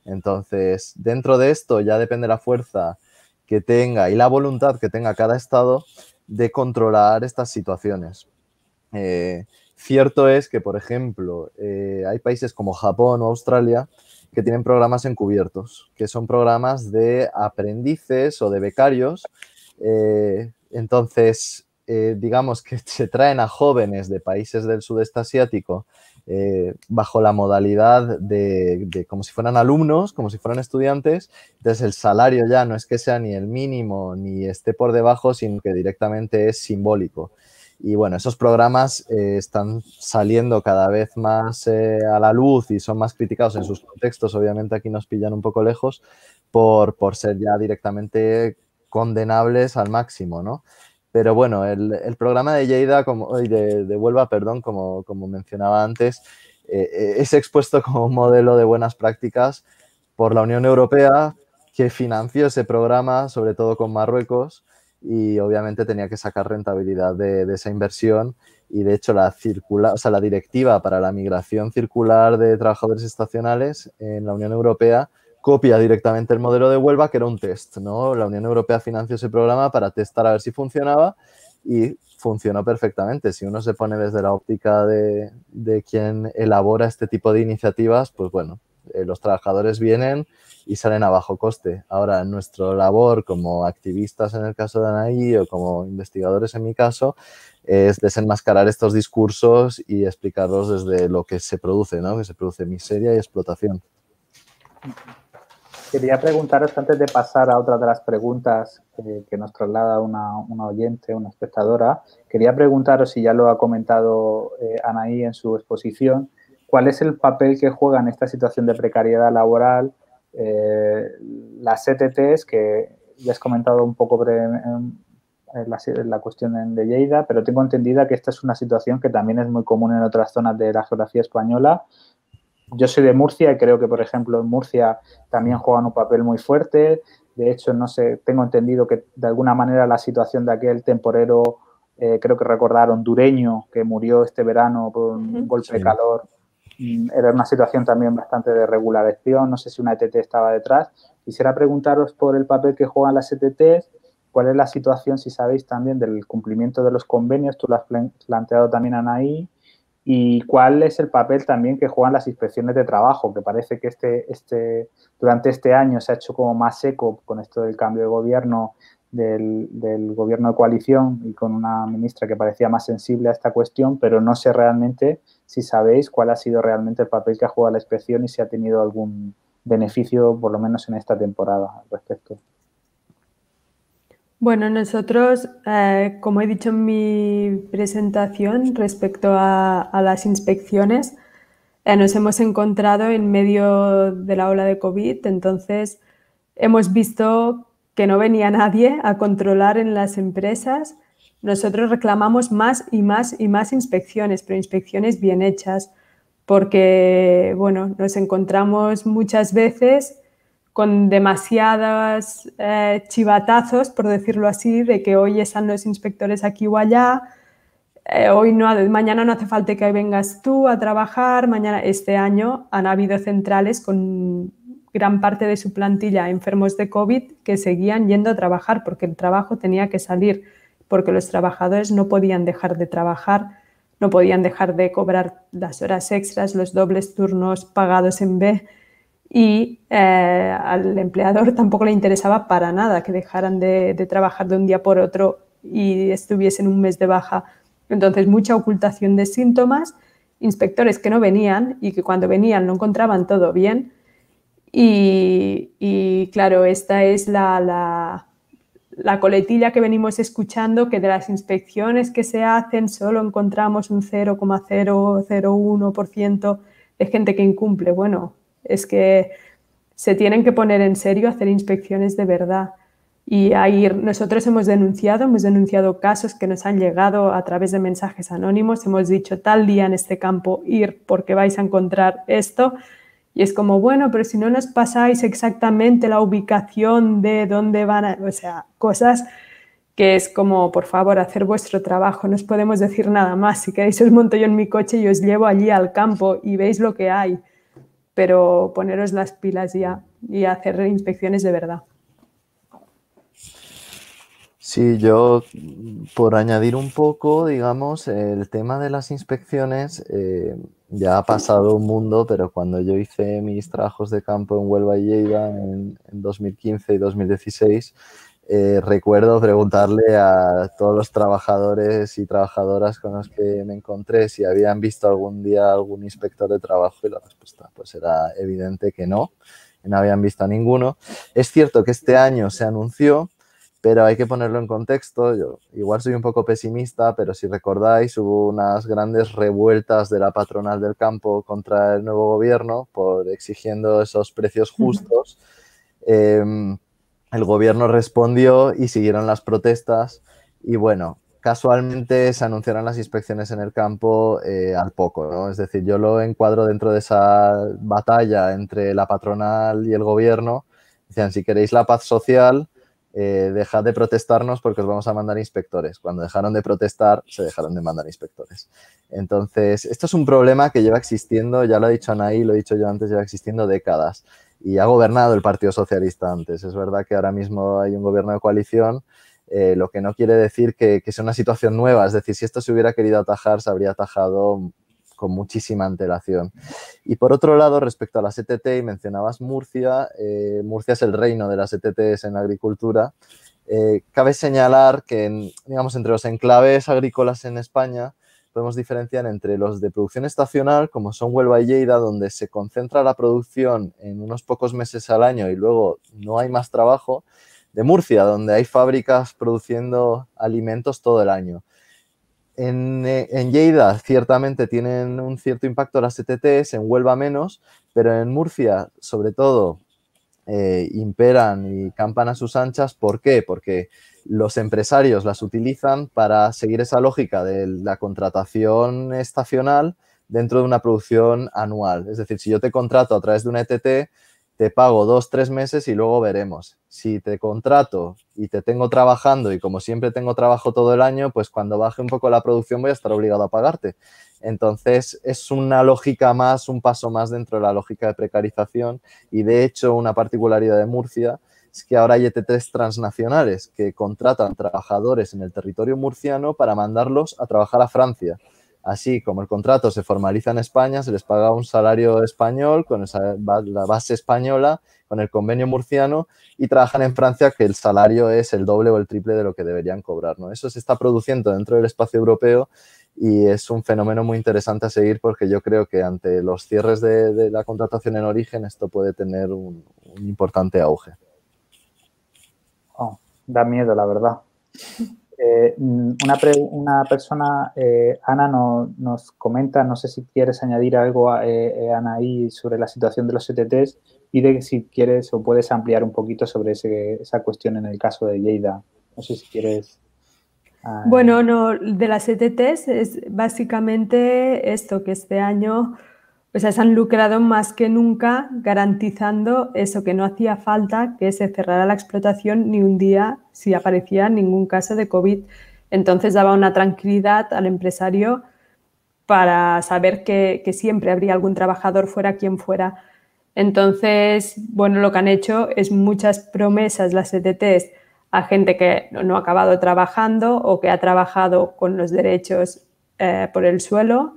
Entonces, dentro de esto ya depende la fuerza que tenga y la voluntad que tenga cada estado de controlar estas situaciones. Eh, cierto es que, por ejemplo, eh, hay países como Japón o Australia que tienen programas encubiertos, que son programas de aprendices o de becarios. Eh, entonces, digamos que se traen a jóvenes de países del sudeste asiático eh, bajo la modalidad de, como si fueran alumnos, como si fueran estudiantes. Entonces el salario ya no es que sea ni el mínimo ni esté por debajo, sino que directamente es simbólico. Y bueno, esos programas eh, están saliendo cada vez más eh, a la luz y son más criticados en sus contextos. Obviamente aquí nos pillan un poco lejos por, por ser ya directamente condenables al máximo, ¿no? Pero bueno, el, programa de Lleida, como, de, de Huelva, perdón, como, como mencionaba antes, eh, es expuesto como un modelo de buenas prácticas por la Unión Europea, que financió ese programa, sobre todo con Marruecos, y obviamente tenía que sacar rentabilidad de, de esa inversión. Y de hecho, la, circular, o sea, la directiva para la migración circular de trabajadores estacionales en la Unión Europea copia directamente el modelo de Huelva, que era un test, ¿no? La Unión Europea financió ese programa para testar a ver si funcionaba y funcionó perfectamente. Si uno se pone desde la óptica de, quien elabora este tipo de iniciativas, pues bueno, eh, los trabajadores vienen y salen a bajo coste. Ahora, nuestra labor como activistas en el caso de Anaí o como investigadores en mi caso, es desenmascarar estos discursos y explicarlos desde lo que se produce, ¿no? Que se produce miseria y explotación. Quería preguntaros antes de pasar a otra de las preguntas que, nos traslada una, oyente, una espectadora, quería preguntaros, si ya lo ha comentado eh, Anaí en su exposición, cuál es el papel que juega en esta situación de precariedad laboral eh, las ETTs, que ya has comentado un poco la, la, cuestión de Lleida, pero tengo entendida que esta es una situación que también es muy común en otras zonas de la geografía española. Yo soy de Murcia y creo que, por ejemplo, en Murcia también juegan un papel muy fuerte. De hecho, no sé, tengo entendido que de alguna manera la situación de aquel temporero, eh, creo que recordar hondureño, que murió este verano por un golpe de calor, era una situación también bastante de regulación. No sé si una ETT estaba detrás. Quisiera preguntaros por el papel que juegan las ETTs, cuál es la situación, si sabéis, también del cumplimiento de los convenios. Tú lo has planteado también, Anaí y cuál es el papel también que juegan las inspecciones de trabajo, que parece que este, este, durante este año se ha hecho como más seco con esto del cambio de gobierno, del, del, gobierno de coalición y con una ministra que parecía más sensible a esta cuestión, pero no sé realmente si sabéis cuál ha sido realmente el papel que ha jugado la inspección y si ha tenido algún beneficio, por lo menos en esta temporada, al respecto. Bueno, nosotros, eh, como he dicho en mi presentación respecto a, las inspecciones, eh, nos hemos encontrado en medio de la ola de COVID, entonces hemos visto que no venía nadie a controlar en las empresas. Nosotros reclamamos más y más y más inspecciones, pero inspecciones bien hechas, porque bueno, nos encontramos muchas veces con demasiadas eh, chivatazos, por decirlo así, de que hoy están los inspectores aquí o allá, eh, hoy no, mañana no hace falta que vengas tú a trabajar, mañana, este año han habido centrales con gran parte de su plantilla enfermos de COVID que seguían yendo a trabajar porque el trabajo tenía que salir, porque los trabajadores no podían dejar de trabajar, no podían dejar de cobrar las horas extras, los dobles turnos pagados en B y eh, al empleador tampoco le interesaba para nada que dejaran de, trabajar de un día por otro y estuviesen un mes de baja. Entonces, mucha ocultación de síntomas, inspectores que no venían y que cuando venían no encontraban todo bien. Y, claro, esta es la, la, la, coletilla que venimos escuchando, que de las inspecciones que se hacen solo encontramos un 0,001% de gente que incumple. Bueno, es que se tienen que poner en serio hacer inspecciones de verdad. Y ahí nosotros hemos denunciado, hemos denunciado casos que nos han llegado a través de mensajes anónimos, hemos dicho tal día en este campo ir porque vais a encontrar esto. Y es como, bueno, pero si no nos pasáis exactamente la ubicación de dónde van a, o sea, cosas que es como, por favor, hacer vuestro trabajo, no os podemos decir nada más. Si queréis os monto yo en mi coche y os llevo allí al campo y veis lo que hay, pero poneros las pilas ya y hacer inspecciones de verdad. Sí, yo por añadir un poco, digamos, el tema de las inspecciones eh, ya ha pasado un mundo, pero cuando yo hice mis trabajos de campo en Huelva y Lleida en, en 2015 y 2016, eh, recuerdo preguntarle a todos los trabajadores y trabajadoras con los que me encontré si habían visto algún día algún inspector de trabajo y la respuesta pues era evidente que no, no habían visto a ninguno. Es cierto que este año se anunció, pero hay que ponerlo en contexto. Yo igual soy un poco pesimista, pero si recordáis, hubo unas grandes revueltas de la patronal del campo contra el nuevo gobierno por exigiendo esos precios justos. Eh, el gobierno respondió y siguieron las protestas y bueno, casualmente se anunciaron las inspecciones en el campo eh, al poco, ¿no? Es decir, yo lo encuadro dentro de esa batalla entre la patronal y el gobierno. Decían, si queréis la paz social, eh, dejad de protestarnos porque os vamos a mandar inspectores. Cuando dejaron de protestar, se dejaron de mandar inspectores. Entonces, esto es un problema que lleva existiendo, ya lo ha dicho Anaí, lo he dicho yo antes, lleva existiendo décadas y ha gobernado el Partido Socialista antes. Es verdad que ahora mismo hay un gobierno de coalición, eh, lo que no quiere decir que, sea una situación nueva. Es decir, si esto se hubiera querido atajar, se habría atajado con muchísima antelación. Y por otro lado, respecto a la ETT, mencionabas Murcia, eh, Murcia es el reino de las ETTs en la agricultura. Eh, cabe señalar que, digamos, entre los enclaves agrícolas en España, podemos diferenciar entre los de producción estacional, como son Huelva y Lleida, donde se concentra la producción en unos pocos meses al año y luego no hay más trabajo, de Murcia, donde hay fábricas produciendo alimentos todo el año. En, eh, Lleida ciertamente tienen un cierto impacto las ETTs, en Huelva menos, pero en Murcia, sobre todo, eh, imperan y campan a sus anchas. ¿Por qué? Porque los empresarios las utilizan para seguir esa lógica de la contratación estacional dentro de una producción anual. Es decir, si yo te contrato a través de una ETT, te pago dos, tres meses y luego veremos. Si te contrato y te tengo trabajando y como siempre tengo trabajo todo el año, pues cuando baje un poco la producción voy a estar obligado a pagarte. Entonces es una lógica más, un paso más dentro de la lógica de precarización y de hecho una particularidad de Murcia es que ahora hay ETTs transnacionales que contratan trabajadores en el territorio murciano para mandarlos a trabajar a Francia. Así como el contrato se formaliza en España, se les paga un salario español con la base española, con el convenio murciano y trabajan en Francia que el salario es el doble o el triple de lo que deberían cobrar. ¿no? Eso se está produciendo dentro del espacio europeo y es un fenómeno muy interesante a seguir porque yo creo que ante los cierres de, la contratación en origen esto puede tener un importante auge da miedo, la verdad. Eh, una, una, persona, eh, Ana, nos comenta, no sé si quieres añadir algo, eh, Ana, ahí sobre la situación de los ETTs y de si quieres o puedes ampliar un poquito sobre esa cuestión en el caso de Lleida. No sé si quieres... Ah, bueno, no, de las ETTs es básicamente esto, que este año o sea, se han lucrado más que nunca garantizando eso que no hacía falta, que se cerrara la explotación ni un día si aparecía ningún caso de COVID. Entonces daba una tranquilidad al empresario para saber que, siempre habría algún trabajador fuera quien fuera. Entonces, bueno, lo que han hecho es muchas promesas las ETTs a gente que no ha acabado trabajando o que ha trabajado con los derechos eh, por el suelo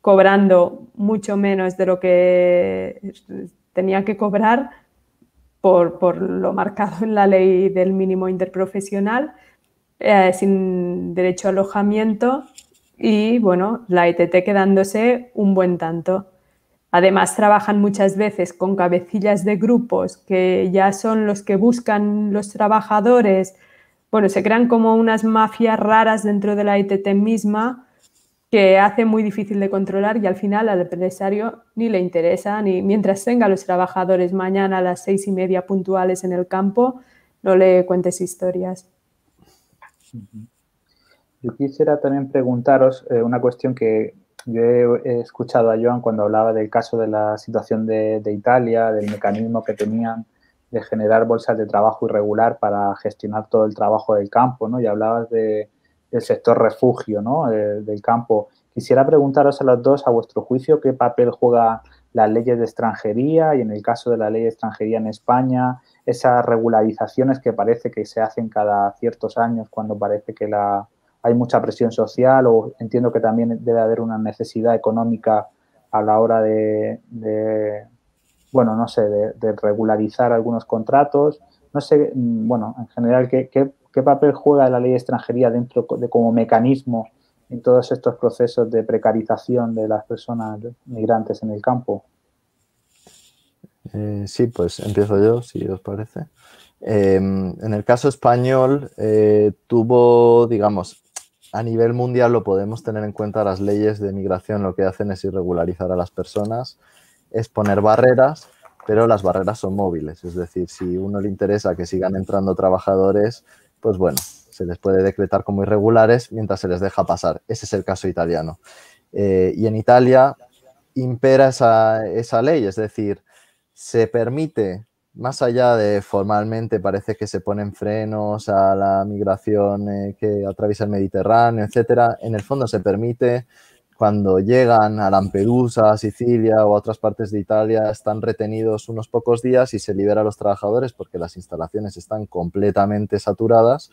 cobrando mucho menos de lo que tenía que cobrar por, lo marcado en la ley del mínimo interprofesional, eh, sin derecho a alojamiento y, bueno, la ITT quedándose un buen tanto. Además, trabajan muchas veces con cabecillas de grupos que ya son los que buscan los trabajadores. Bueno, se crean como unas mafias raras dentro de la ITT misma que hace muy difícil de controlar y al final al empresario ni le interesa, ni mientras tenga a los trabajadores mañana a las seis y media puntuales en el campo, no le cuentes historias. Yo quisiera también preguntaros eh, una cuestión que yo he, escuchado a Joan cuando hablaba del caso de la situación de, Italia, del mecanismo que tenían generar bolsas de trabajo irregular para gestionar todo el trabajo del campo, ¿no? Y hablabas de, del sector refugio, ¿no? del campo. Quisiera preguntaros a los dos, a vuestro juicio, qué papel juega las leyes de extranjería y en el caso de la ley de extranjería en España, esas regularizaciones que parece que se hacen cada ciertos años cuando parece que la, hay mucha presión social o entiendo que también debe haber una necesidad económica a la hora de, bueno, no sé, de, regularizar algunos contratos. No sé, mm, bueno, en general, ¿qué, qué, papel juega la ley de extranjería dentro de como mecanismo en todos estos procesos de precarización de las personas migrantes en el campo? Eh, sí, pues empiezo yo, si os parece. Em, en el caso español, eh, tuvo, digamos, a nivel mundial lo podemos tener en cuenta, las leyes de migración lo que hacen es irregularizar a las personas, es poner barreras, pero las barreras son móviles, es decir, si uno le interesa que sigan entrando trabajadores, pues bueno, se les puede decretar como irregulares mientras se les deja pasar. Ese es el caso italiano. Eh, y en Italia impera esa, esa ley, es decir, se permite más allá de formalmente parece que se ponen frenos a la migración eh, que atraviesa el Mediterráneo, etcétera, en el fondo se permite cuando llegan a Lampedusa, a Sicilia o a otras partes de Italia, están retenidos unos pocos días y se libera a los trabajadores porque las instalaciones están completamente saturadas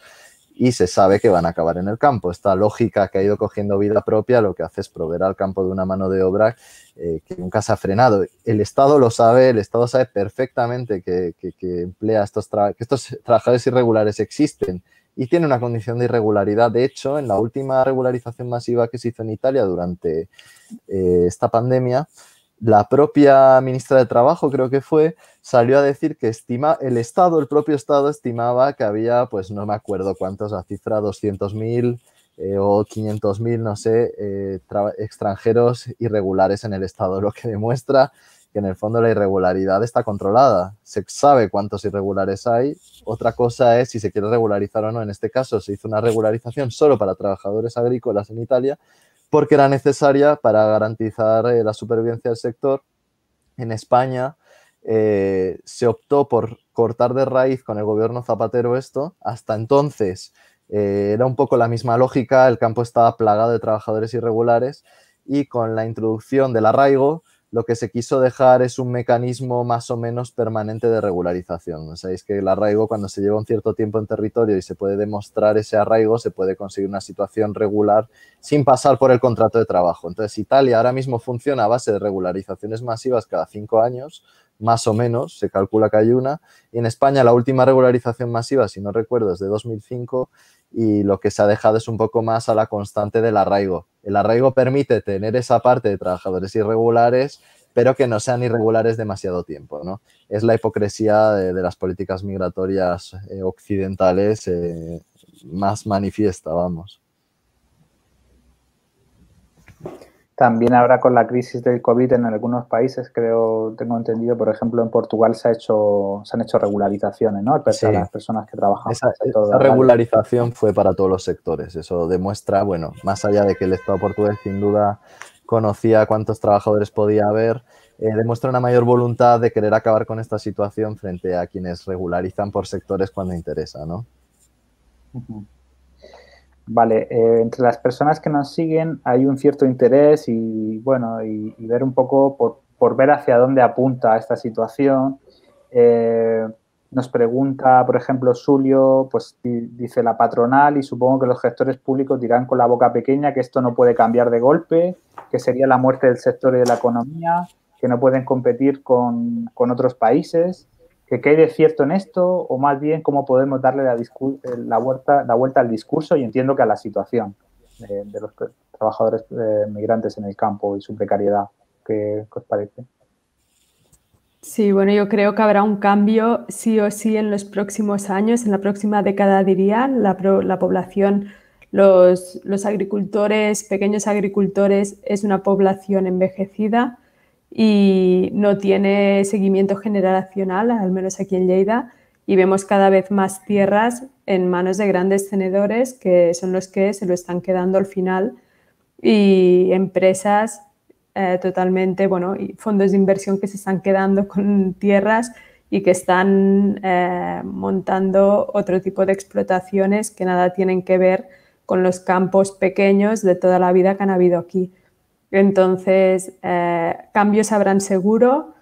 y se sabe que van a acabar en el campo. Esta lógica que ha ido cogiendo vida propia lo que hace es proveer al campo de una mano de obra eh, que nunca se ha frenado. El Estado lo sabe, el Estado sabe perfectamente que, emplea estos, que estos trabajadores irregulares existen y tiene una condición de irregularidad. De hecho, en la última regularización masiva que se hizo en Italia durante eh, esta pandemia, la propia ministra de Trabajo, creo que fue, salió a decir que estima, el Estado, el propio Estado estimaba que había, pues no me acuerdo cuántos, la cifra 200.000 eh, o 500.000, no sé, eh, extranjeros irregulares en el Estado, lo que demuestra que en el fondo la irregularidad está controlada. Se sabe cuántos irregulares hay. Otra cosa es si se quiere regularizar o no. En este caso se hizo una regularización solo para trabajadores agrícolas en Italia porque era necesaria para garantizar eh, la supervivencia del sector. En España eh, se optó por cortar de raíz con el gobierno Zapatero esto. Hasta entonces eh, era un poco la misma lógica, el campo estaba plagado de trabajadores irregulares y con la introducción del arraigo lo que se quiso dejar es un mecanismo más o menos permanente de regularización. Sabéis que el arraigo, cuando se lleva un cierto tiempo en territorio y se puede demostrar ese arraigo, se puede conseguir una situación regular sin pasar por el contrato de trabajo. Entonces, Italia ahora mismo funciona a base de regularizaciones masivas cada cinco años, más o menos, se calcula que hay una. Y en España la última regularización masiva, si no recuerdo, es de 2005 y lo que se ha dejado es un poco más a la constante del arraigo. El arraigo permite tener esa parte de trabajadores irregulares, pero que no sean irregulares demasiado tiempo. ¿no? Es la hipocresía de, las políticas migratorias eh, occidentales eh, más manifiesta, vamos. También ahora con la crisis del COVID en algunos países, creo, tengo entendido, por ejemplo, en Portugal se ha hecho, se han hecho regularizaciones, ¿no? las personas que trabajan. Esa, esa regularización fue para todos los sectores. Eso demuestra, bueno, más allá de que el Estado portugués sin duda conocía cuántos trabajadores podía haber, eh, demuestra una mayor voluntad de querer acabar con esta situación frente a quienes regularizan por sectores cuando interesa, ¿no? Vale, eh, entre las personas que nos siguen hay un cierto interés y, bueno, y, ver un poco por, ver hacia dónde apunta esta situación. Eh, nos pregunta, por ejemplo, Julio, pues dice la patronal y supongo que los gestores públicos dirán con la boca pequeña que esto no puede cambiar de golpe, que sería la muerte del sector y de la economía, que no pueden competir con, con otros países qué hay de cierto en esto o más bien cómo podemos darle la, la, vuelta, la vuelta al discurso y entiendo que a la situación de, los trabajadores eh, migrantes en el campo y su precariedad. ¿Qué, os parece? Sí, bueno, yo creo que habrá un cambio sí o sí en los próximos años, en la próxima década diría, la, la población, los, los agricultores, pequeños agricultores, es una población envejecida y no tiene seguimiento generacional, al menos aquí en Lleida, y vemos cada vez más tierras en manos de grandes tenedores que son los que se lo están quedando al final y empresas eh, totalmente, bueno, y fondos de inversión que se están quedando con tierras y que están eh, montando otro tipo de explotaciones que nada tienen que ver con los campos pequeños de toda la vida que han habido aquí. Entonces, eh, cambios habrán seguro.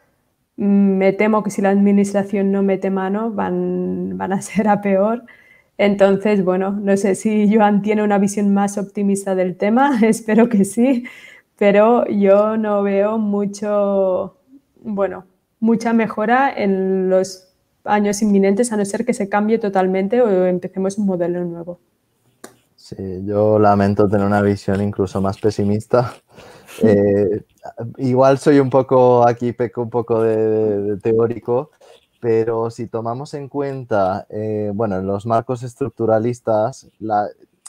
Me temo que si la administración no mete mano van, van a ser a peor. Entonces, bueno, no sé si Joan tiene una visión más optimista del tema, espero que sí, pero yo no veo mucho, bueno, mucha mejora en los años inminentes, a no ser que se cambie totalmente o empecemos un modelo nuevo. Sí, yo lamento tener una visión incluso más pesimista. Eh, igual soy un poco, aquí peco un poco de, teórico, pero si tomamos en cuenta, eh, bueno, en los marcos estructuralistas,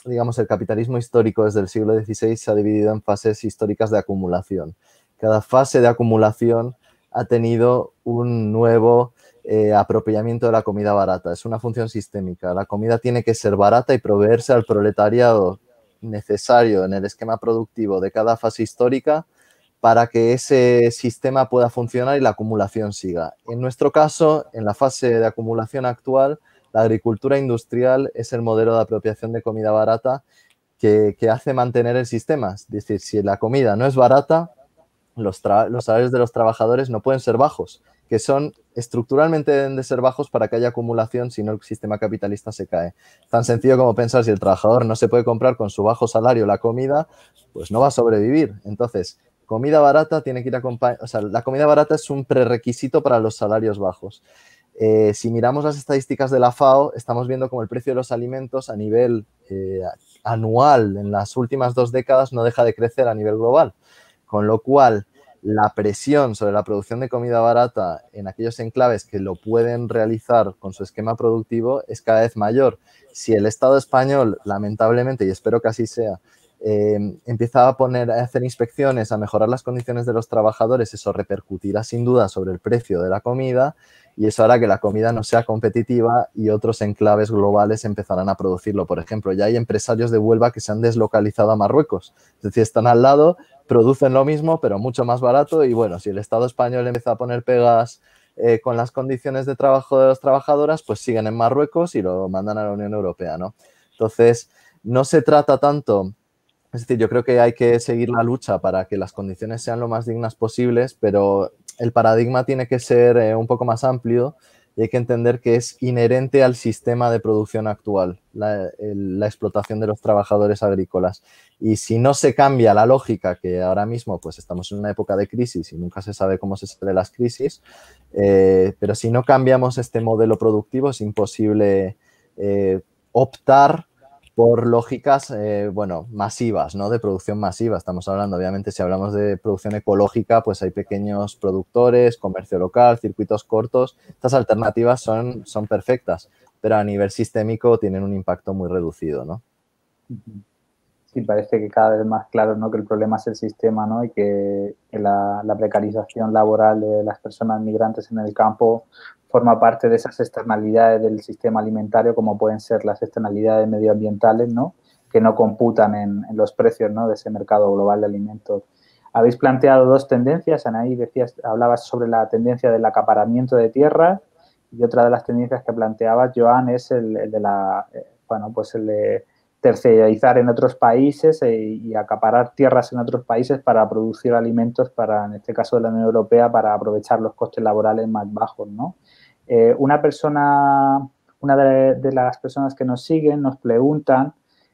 digamos, el capitalismo histórico desde el siglo XVI se ha dividido en fases históricas de acumulación. Cada fase de acumulación ha tenido un nuevo eh, apropiamiento de la comida barata. Es una función sistémica. La comida tiene que ser barata y proveerse al proletariado necesario en el esquema productivo de cada fase histórica para que ese sistema pueda funcionar y la acumulación siga. En nuestro caso, en la fase de acumulación actual, la agricultura industrial es el modelo de apropiación de comida barata que, hace mantener el sistema. Es decir, si la comida no es barata, los, salarios de los trabajadores no pueden ser bajos, que son estructuralmente deben de ser bajos para que haya acumulación, si no el sistema capitalista se cae. Tan sencillo como pensar si el trabajador no se puede comprar con su bajo salario la comida, pues no va a sobrevivir. Entonces, comida barata tiene que ir acompañada, o sea, la comida barata es un prerequisito para los salarios bajos. Eh, si miramos las estadísticas de la FAO, estamos viendo como el precio de los alimentos a nivel eh, anual en las últimas dos décadas no deja de crecer a nivel global. Con lo cual, la presión sobre la producción de comida barata en aquellos enclaves que lo pueden realizar con su esquema productivo es cada vez mayor. Si el Estado español, lamentablemente, y espero que así sea, eh, empieza a poner, a hacer inspecciones, a mejorar las condiciones de los trabajadores, eso repercutirá sin duda sobre el precio de la comida y eso hará que la comida no sea competitiva y otros enclaves globales empezarán a producirlo. Por ejemplo, ya hay empresarios de Huelva que se han deslocalizado a Marruecos, es decir, están al lado, producen lo mismo, pero mucho más barato y bueno, si el Estado español empieza a poner pegas eh, con las condiciones de trabajo de las trabajadoras, pues siguen en Marruecos y lo mandan a la Unión Europea, ¿no? Entonces, no se trata tanto es decir, yo creo que hay que seguir la lucha para que las condiciones sean lo más dignas posibles, pero el paradigma tiene que ser eh, un poco más amplio y hay que entender que es inherente al sistema de producción actual, la, explotación de los trabajadores agrícolas. Y si no se cambia la lógica, que ahora mismo pues estamos en una época de crisis y nunca se sabe cómo se sale las crisis, eh, pero si no cambiamos este modelo productivo es imposible eh, optar por lógicas, eh, bueno, masivas, ¿no? De producción masiva. Estamos hablando, obviamente, si hablamos de producción ecológica, pues hay pequeños productores, comercio local, circuitos cortos. Estas alternativas son, son perfectas, pero a nivel sistémico tienen un impacto muy reducido, ¿no? Sí, parece que cada vez más claro, ¿no? Que el problema es el sistema, ¿no? Y que, la, precarización laboral de las personas migrantes en el campo forma parte de esas externalidades del sistema alimentario, como pueden ser las externalidades medioambientales, ¿no? que no computan en, los precios ¿no? de ese mercado global de alimentos. Habéis planteado dos tendencias, Anaí, decías, hablabas sobre la tendencia del acaparamiento de tierras y otra de las tendencias que planteabas, Joan, es el, de la, eh, bueno, pues el de terciarizar en otros países e, y acaparar tierras en otros países para producir alimentos para, en este caso de la Unión Europea, para aprovechar los costes laborales más bajos, ¿no? Eh, una persona, una de, las personas que nos siguen nos preguntan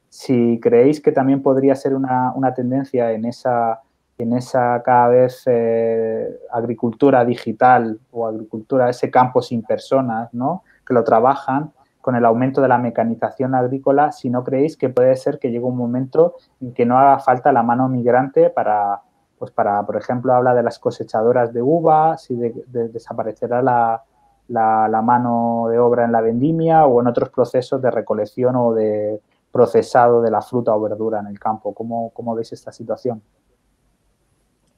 si creéis que también podría ser una, tendencia en esa, en esa cada vez eh, agricultura digital o agricultura, ese campo sin personas, ¿no? Que lo trabajan con el aumento de la mecanización agrícola, si no creéis que puede ser que llegue un momento en que no haga falta la mano migrante para, pues para, por ejemplo, habla de las cosechadoras de uvas, si desaparecerá la, la, mano de obra en la vendimia o en otros procesos de recolección o de procesado de la fruta o verdura en el campo. ¿Cómo, cómo veis esta situación?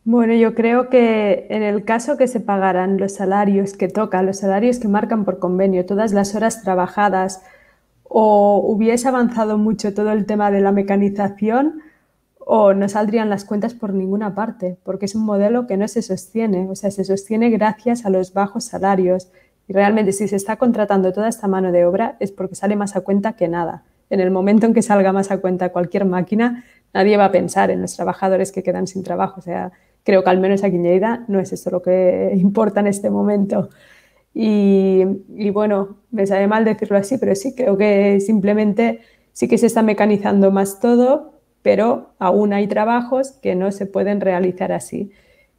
Bueno, yo creo que en el caso que se pagaran los salarios que tocan, los salarios que marcan por convenio, todas las horas trabajadas, o hubiese avanzado mucho todo el tema de la mecanización, o no saldrían las cuentas por ninguna parte, porque es un modelo que no se sostiene, o sea, se sostiene gracias a los bajos salarios Y realmente si se está contratando toda esta mano de obra es porque sale más a cuenta que nada. En el momento en que salga más a cuenta cualquier máquina, nadie va a pensar en los trabajadores que quedan sin trabajo. O sea, creo que al menos aquí en Lleida no es eso lo que importa en este momento. Y, y, bueno, me sabe mal decirlo así, pero sí, creo que simplemente sí que se está mecanizando más todo, pero aún hay trabajos que no se pueden realizar así.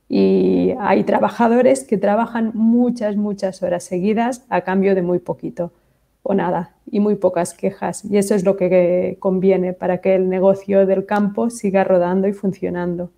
Y hay trabajadores que trabajan muchas, muchas horas seguidas a cambio de muy poquito o nada y muy pocas quejas. Y eso es lo que conviene para que el negocio del campo siga rodando y funcionando.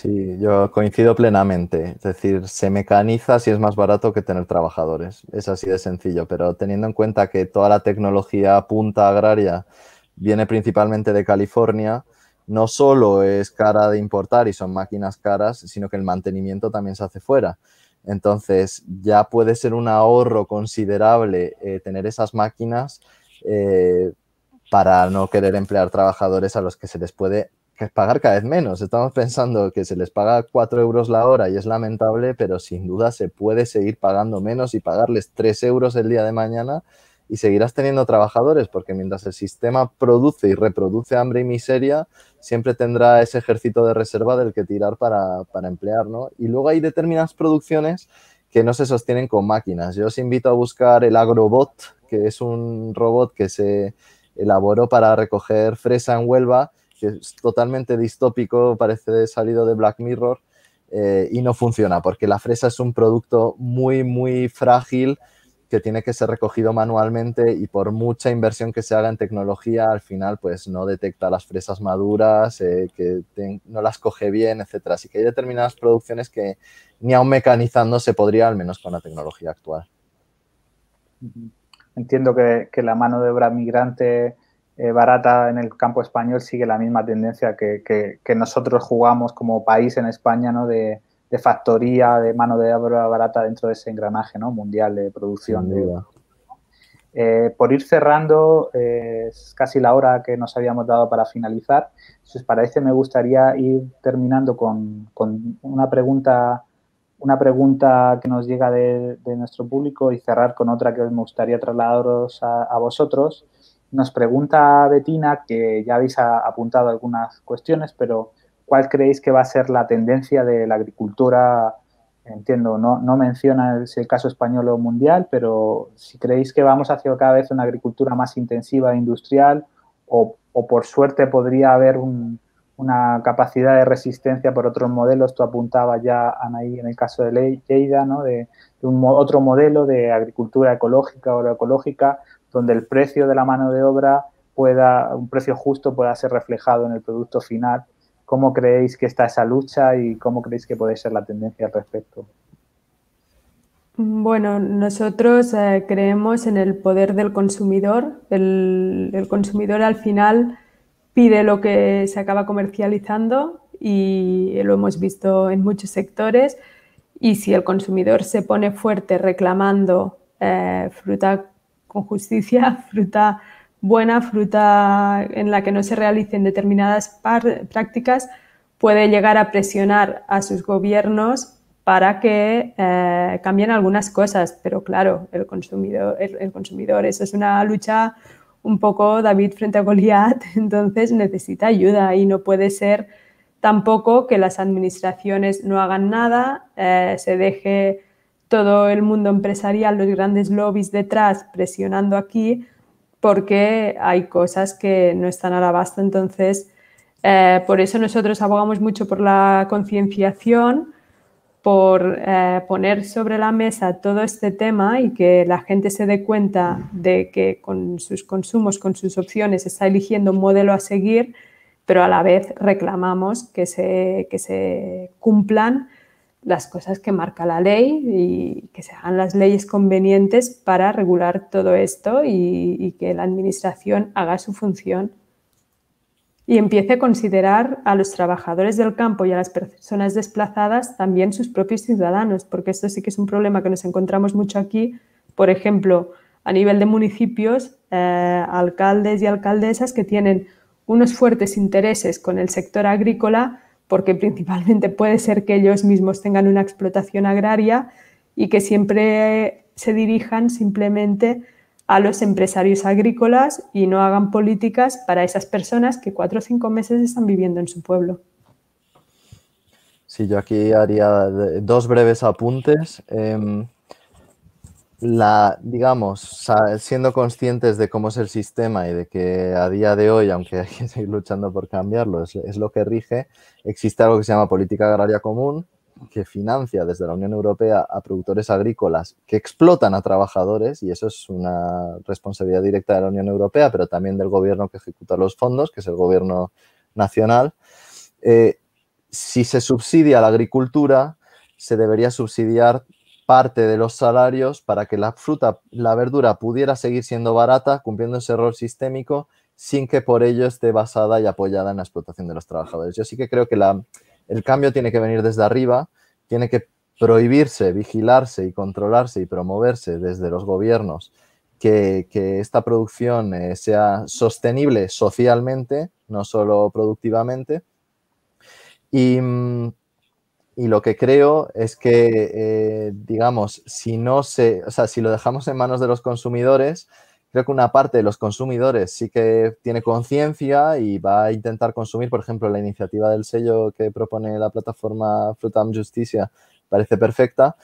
Sí, yo coincido plenamente. Es decir, se mecaniza si es más barato que tener trabajadores. Es así de sencillo, pero teniendo en cuenta que toda la tecnología punta agraria viene principalmente de California, no solo es cara de importar y son máquinas caras, sino que el mantenimiento también se hace fuera. Entonces, ya puede ser un ahorro considerable eh, tener esas máquinas eh, para no querer emplear trabajadores a los que se les puede pagar cada vez menos. Estamos pensando que se les paga 4 euros la hora y es lamentable, pero sin duda se puede seguir pagando menos y pagarles 3 euros el día de mañana y seguirás teniendo trabajadores, porque mientras el sistema produce y reproduce hambre y miseria, siempre tendrá ese ejército de reserva del que tirar para, emplear, ¿no? Y luego hay determinadas producciones que no se sostienen con máquinas. Yo os invito a buscar el Agrobot, que es un robot que se elaboró para recoger fresa en Huelva, que es totalmente distópico, parece salido de Black Mirror, eh, y no funciona, porque la fresa es un producto muy, muy frágil, que tiene que ser recogido manualmente y por mucha inversión que se haga en tecnología, al final pues no detecta las fresas maduras, eh, que no las coge bien, etcétera. Así que hay determinadas producciones que ni aún mecanizando se podría, al menos con la tecnología actual. Entiendo que, la mano de obra migrante eh, barata en el campo español sigue la misma tendencia que, que, nosotros jugamos como país en España, ¿no? De, de factoría de mano de obra barata dentro de ese engranaje ¿no? mundial de producción. De, eh, por ir cerrando, eh, es casi la hora que nos habíamos dado para finalizar. Si os parece, me gustaría ir terminando con, una pregunta una pregunta que nos llega de, nuestro público y cerrar con otra que me gustaría trasladaros a, a vosotros. Nos pregunta Betina, que ya habéis apuntado algunas cuestiones, pero ¿Cuál creéis que va a ser la tendencia de la agricultura? Entiendo, no, no menciona el caso español o mundial, pero si creéis que vamos hacia cada vez una agricultura más intensiva e industrial, o, por suerte podría haber una capacidad de resistencia por otros modelos, tú apuntabas ya, Anaí, en el caso de Lleida, ¿no? de, un, otro modelo de agricultura ecológica o ecológica, donde el precio de la mano de obra pueda, un precio justo pueda ser reflejado en el producto final ¿Cómo creéis que está esa lucha y cómo creéis que puede ser la tendencia al respecto? Bueno, nosotros eh, creemos en el poder del consumidor. El, consumidor al final pide lo que se acaba comercializando y lo hemos visto en muchos sectores. Y si el consumidor se pone fuerte reclamando eh, fruta con justicia, fruta buena fruta en la que no se realicen determinadas prácticas puede llegar a presionar a sus gobiernos para que eh, cambien algunas cosas, pero claro, el consumidor, el, consumidor, eso es una lucha un poco David frente a Goliat, entonces necesita ayuda y no puede ser tampoco que las administraciones no hagan nada, eh, se deje todo el mundo empresarial, los grandes lobbies detrás presionando aquí, porque hay cosas que no están a la basta. Entonces, eh, por eso nosotros abogamos mucho por la concienciación, por eh, poner sobre la mesa todo este tema y que la gente se dé cuenta de que con sus consumos, con sus opciones, está eligiendo un modelo a seguir, pero a la vez reclamamos que se, que se cumplan las cosas que marca la ley y que se hagan las leyes convenientes para regular todo esto y, que la administración haga su función y empiece a considerar a los trabajadores del campo y a las personas desplazadas también sus propios ciudadanos, porque esto sí que es un problema que nos encontramos mucho aquí. Por ejemplo, a nivel de municipios, eh, alcaldes y alcaldesas que tienen unos fuertes intereses con el sector agrícola, porque principalmente puede ser que ellos mismos tengan una explotación agraria y que siempre se dirijan simplemente a los empresarios agrícolas y no hagan políticas para esas personas que cuatro o cinco meses están viviendo en su pueblo. Sí, yo aquí haría dos breves apuntes. Em, la, digamos, siendo conscientes de cómo es el sistema y de que a día de hoy, aunque hay que seguir luchando por cambiarlo, es, lo que rige, existe algo que se llama política agraria común, que financia desde la Unión Europea a productores agrícolas que explotan a trabajadores, y eso es una responsabilidad directa de la Unión Europea, pero también del gobierno que ejecuta los fondos, que es el gobierno nacional. Eh, si se subsidia la agricultura, se debería subsidiar parte de los salarios para que la fruta, la verdura pudiera seguir siendo barata, cumpliendo ese rol sistémico, sin que por ello esté basada y apoyada en la explotación de los trabajadores. Yo sí que creo que el cambio tiene que venir desde arriba, tiene que prohibirse, vigilarse y controlarse y promoverse desde los gobiernos que, esta producción eh, sea sostenible socialmente, no solo productivamente. Y, mm, y lo que creo es que, eh, digamos, si no se, o sea, si lo dejamos en manos de los consumidores, creo que una parte de los consumidores sí que tiene conciencia y va a intentar consumir, por ejemplo, la iniciativa del sello que propone la plataforma Frutam Justicia parece perfecta,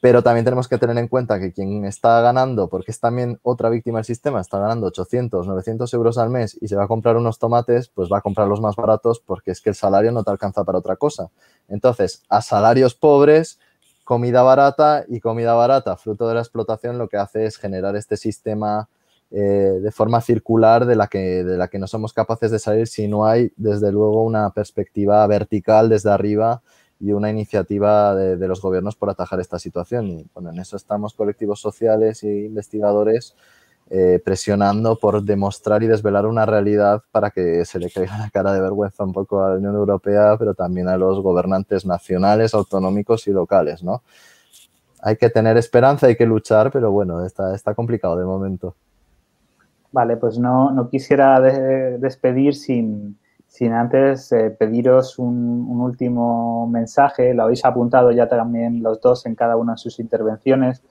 pero también tenemos que tener en cuenta que quien está ganando, porque es también otra víctima del sistema, está ganando 800, 900 euros al mes y se va a comprar unos tomates, pues va a comprar los más baratos porque es que el salario no te alcanza para otra cosa. Entonces, a salarios pobres, comida barata y comida barata, fruto de la explotación, lo que hace es generar este sistema eh, de forma circular de la, que, de la que no somos capaces de salir si no hay, desde luego, una perspectiva vertical desde arriba y una iniciativa de, los gobiernos por atajar esta situación. Y bueno, en eso estamos colectivos sociales e investigadores eh, presionando por demostrar y desvelar una realidad para que se le caiga la cara de vergüenza un poco a la Unión Europea, pero también a los gobernantes nacionales, autonómicos y locales, ¿no? Hay que tener esperanza, hay que luchar, pero bueno, está, está complicado de momento. Vale, pues no, no quisiera despedir sin, sin antes eh, pediros un, último mensaje, lo habéis apuntado ya también los dos en cada una de sus intervenciones.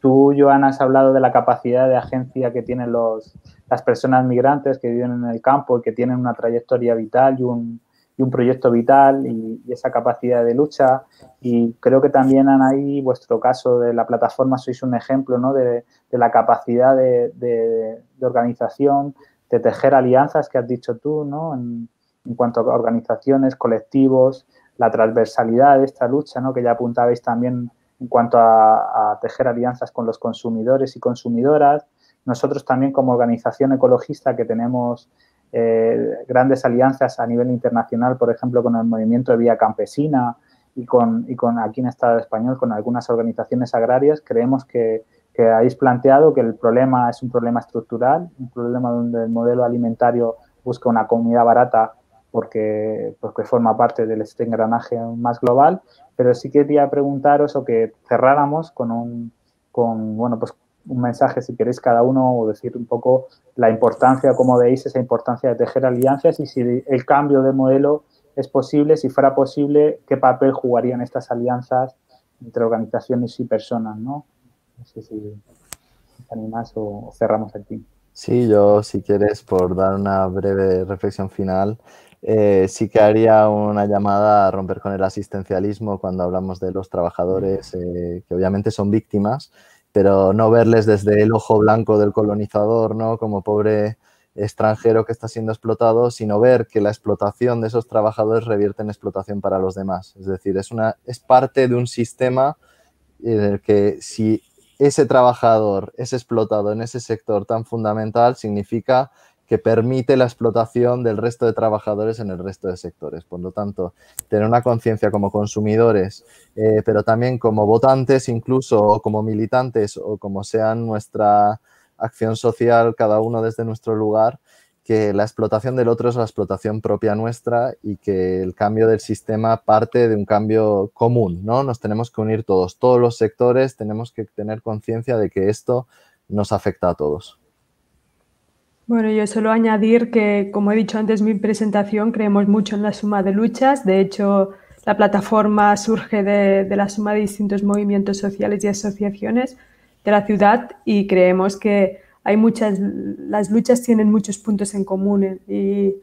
Tú, Joana, has hablado de la capacidad de agencia que tienen los, las personas migrantes que viven en el campo y que tienen una trayectoria vital y un, y un proyecto vital y, esa capacidad de lucha. Y creo que también, Anaí, vuestro caso de la plataforma sois un ejemplo ¿no? de, la capacidad de, organización, de tejer alianzas que has dicho tú, ¿no? En, en cuanto a organizaciones, colectivos, la transversalidad de esta lucha, ¿no? que ya apuntabais también en cuanto a, tejer alianzas con los consumidores y consumidoras. Nosotros también como organización ecologista que tenemos eh, grandes alianzas a nivel internacional, por ejemplo, con el movimiento de Vía Campesina y con, y con aquí en Estado Español, con algunas organizaciones agrarias, creemos que, que habéis planteado que el problema es un problema estructural, un problema donde el modelo alimentario busca una comida barata porque, porque forma parte de este engranaje más global, pero sí quería preguntaros o que cerráramos con un, con, bueno, pues un mensaje, si queréis cada uno, o decir un poco la importancia, cómo veis esa importancia de tejer alianzas y si el cambio de modelo es posible, si fuera posible, qué papel jugarían estas alianzas entre organizaciones y personas, ¿no? No sé si animas o cerramos aquí. Sí, yo si quieres, por dar una breve reflexión final, eh, sí que haría una llamada a romper con el asistencialismo cuando hablamos de los trabajadores eh, que obviamente son víctimas, pero no verles desde el ojo blanco del colonizador, ¿no? Como pobre extranjero que está siendo explotado, sino ver que la explotación de esos trabajadores revierte en explotación para los demás. Es decir, es, una, es parte de un sistema en el que si ese trabajador es explotado en ese sector tan fundamental, significa que permite la explotación del resto de trabajadores en el resto de sectores. Por lo tanto, tener una conciencia como consumidores, eh, pero también como votantes, incluso o como militantes o como sean nuestra acción social, cada uno desde nuestro lugar, que la explotación del otro es la explotación propia nuestra y que el cambio del sistema parte de un cambio común, ¿no? Nos tenemos que unir todos, todos los sectores, tenemos que tener conciencia de que esto nos afecta a todos. Bueno, yo solo añadir que, como he dicho antes en mi presentación, creemos mucho en la suma de luchas. De hecho, la plataforma surge de, la suma de distintos movimientos sociales y asociaciones de la ciudad y creemos que hay muchas, las luchas tienen muchos puntos en común y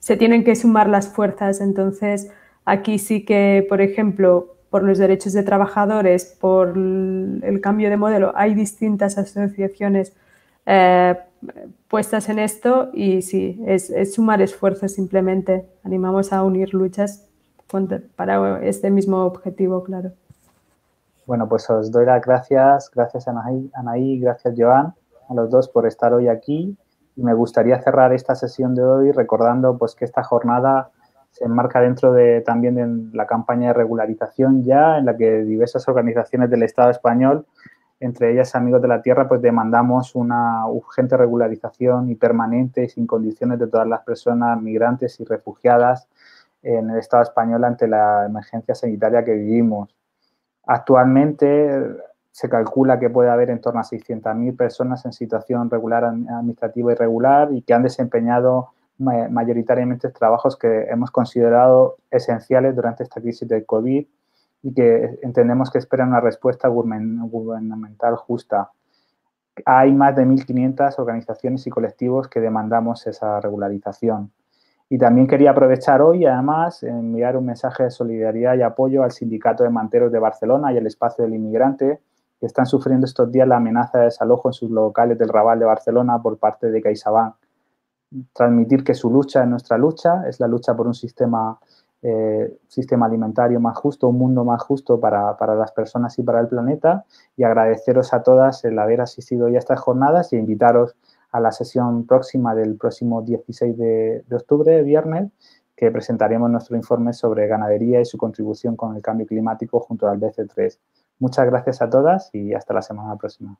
se tienen que sumar las fuerzas. Entonces, aquí sí que, por ejemplo, por los derechos de trabajadores, por el cambio de modelo, hay distintas asociaciones eh, puestas en esto y sí, es, sumar esfuerzos simplemente. Animamos a unir luchas para este mismo objetivo, claro. Bueno, pues os doy las gracias, gracias Anaí, Anaí, gracias Joan, a los dos por estar hoy aquí. Y me gustaría cerrar esta sesión de hoy recordando pues que esta jornada se enmarca dentro de también de la campaña de regularización ya, en la que diversas organizaciones del Estado español entre ellas Amigos de la Tierra, pues demandamos una urgente regularización y permanente y sin condiciones de todas las personas migrantes y refugiadas en el Estado español ante la emergencia sanitaria que vivimos. Actualmente se calcula que puede haber en torno a 600.000 personas en situación regular administrativa irregular y que han desempeñado mayoritariamente trabajos que hemos considerado esenciales durante esta crisis del COVID y que entendemos que esperan una respuesta gubernamental justa. Hay más de 1.500 organizaciones y colectivos que demandamos esa regularización. Y también quería aprovechar hoy, además, enviar un mensaje de solidaridad y apoyo al Sindicato de Manteros de Barcelona y al Espacio del Inmigrante, que están sufriendo estos días la amenaza de desalojo en sus locales del Raval de Barcelona por parte de CaixaBank. Transmitir que su lucha es nuestra lucha, es la lucha por un sistema eh, sistema alimentario más justo, un mundo más justo para, las personas y para el planeta y agradeceros a todas el haber asistido ya a estas jornadas y invitaros a la sesión próxima del próximo 16 de, de octubre, viernes, que presentaremos nuestro informe sobre ganadería y su contribución con el cambio climático junto al BC3. Muchas gracias a todas y hasta la semana próxima.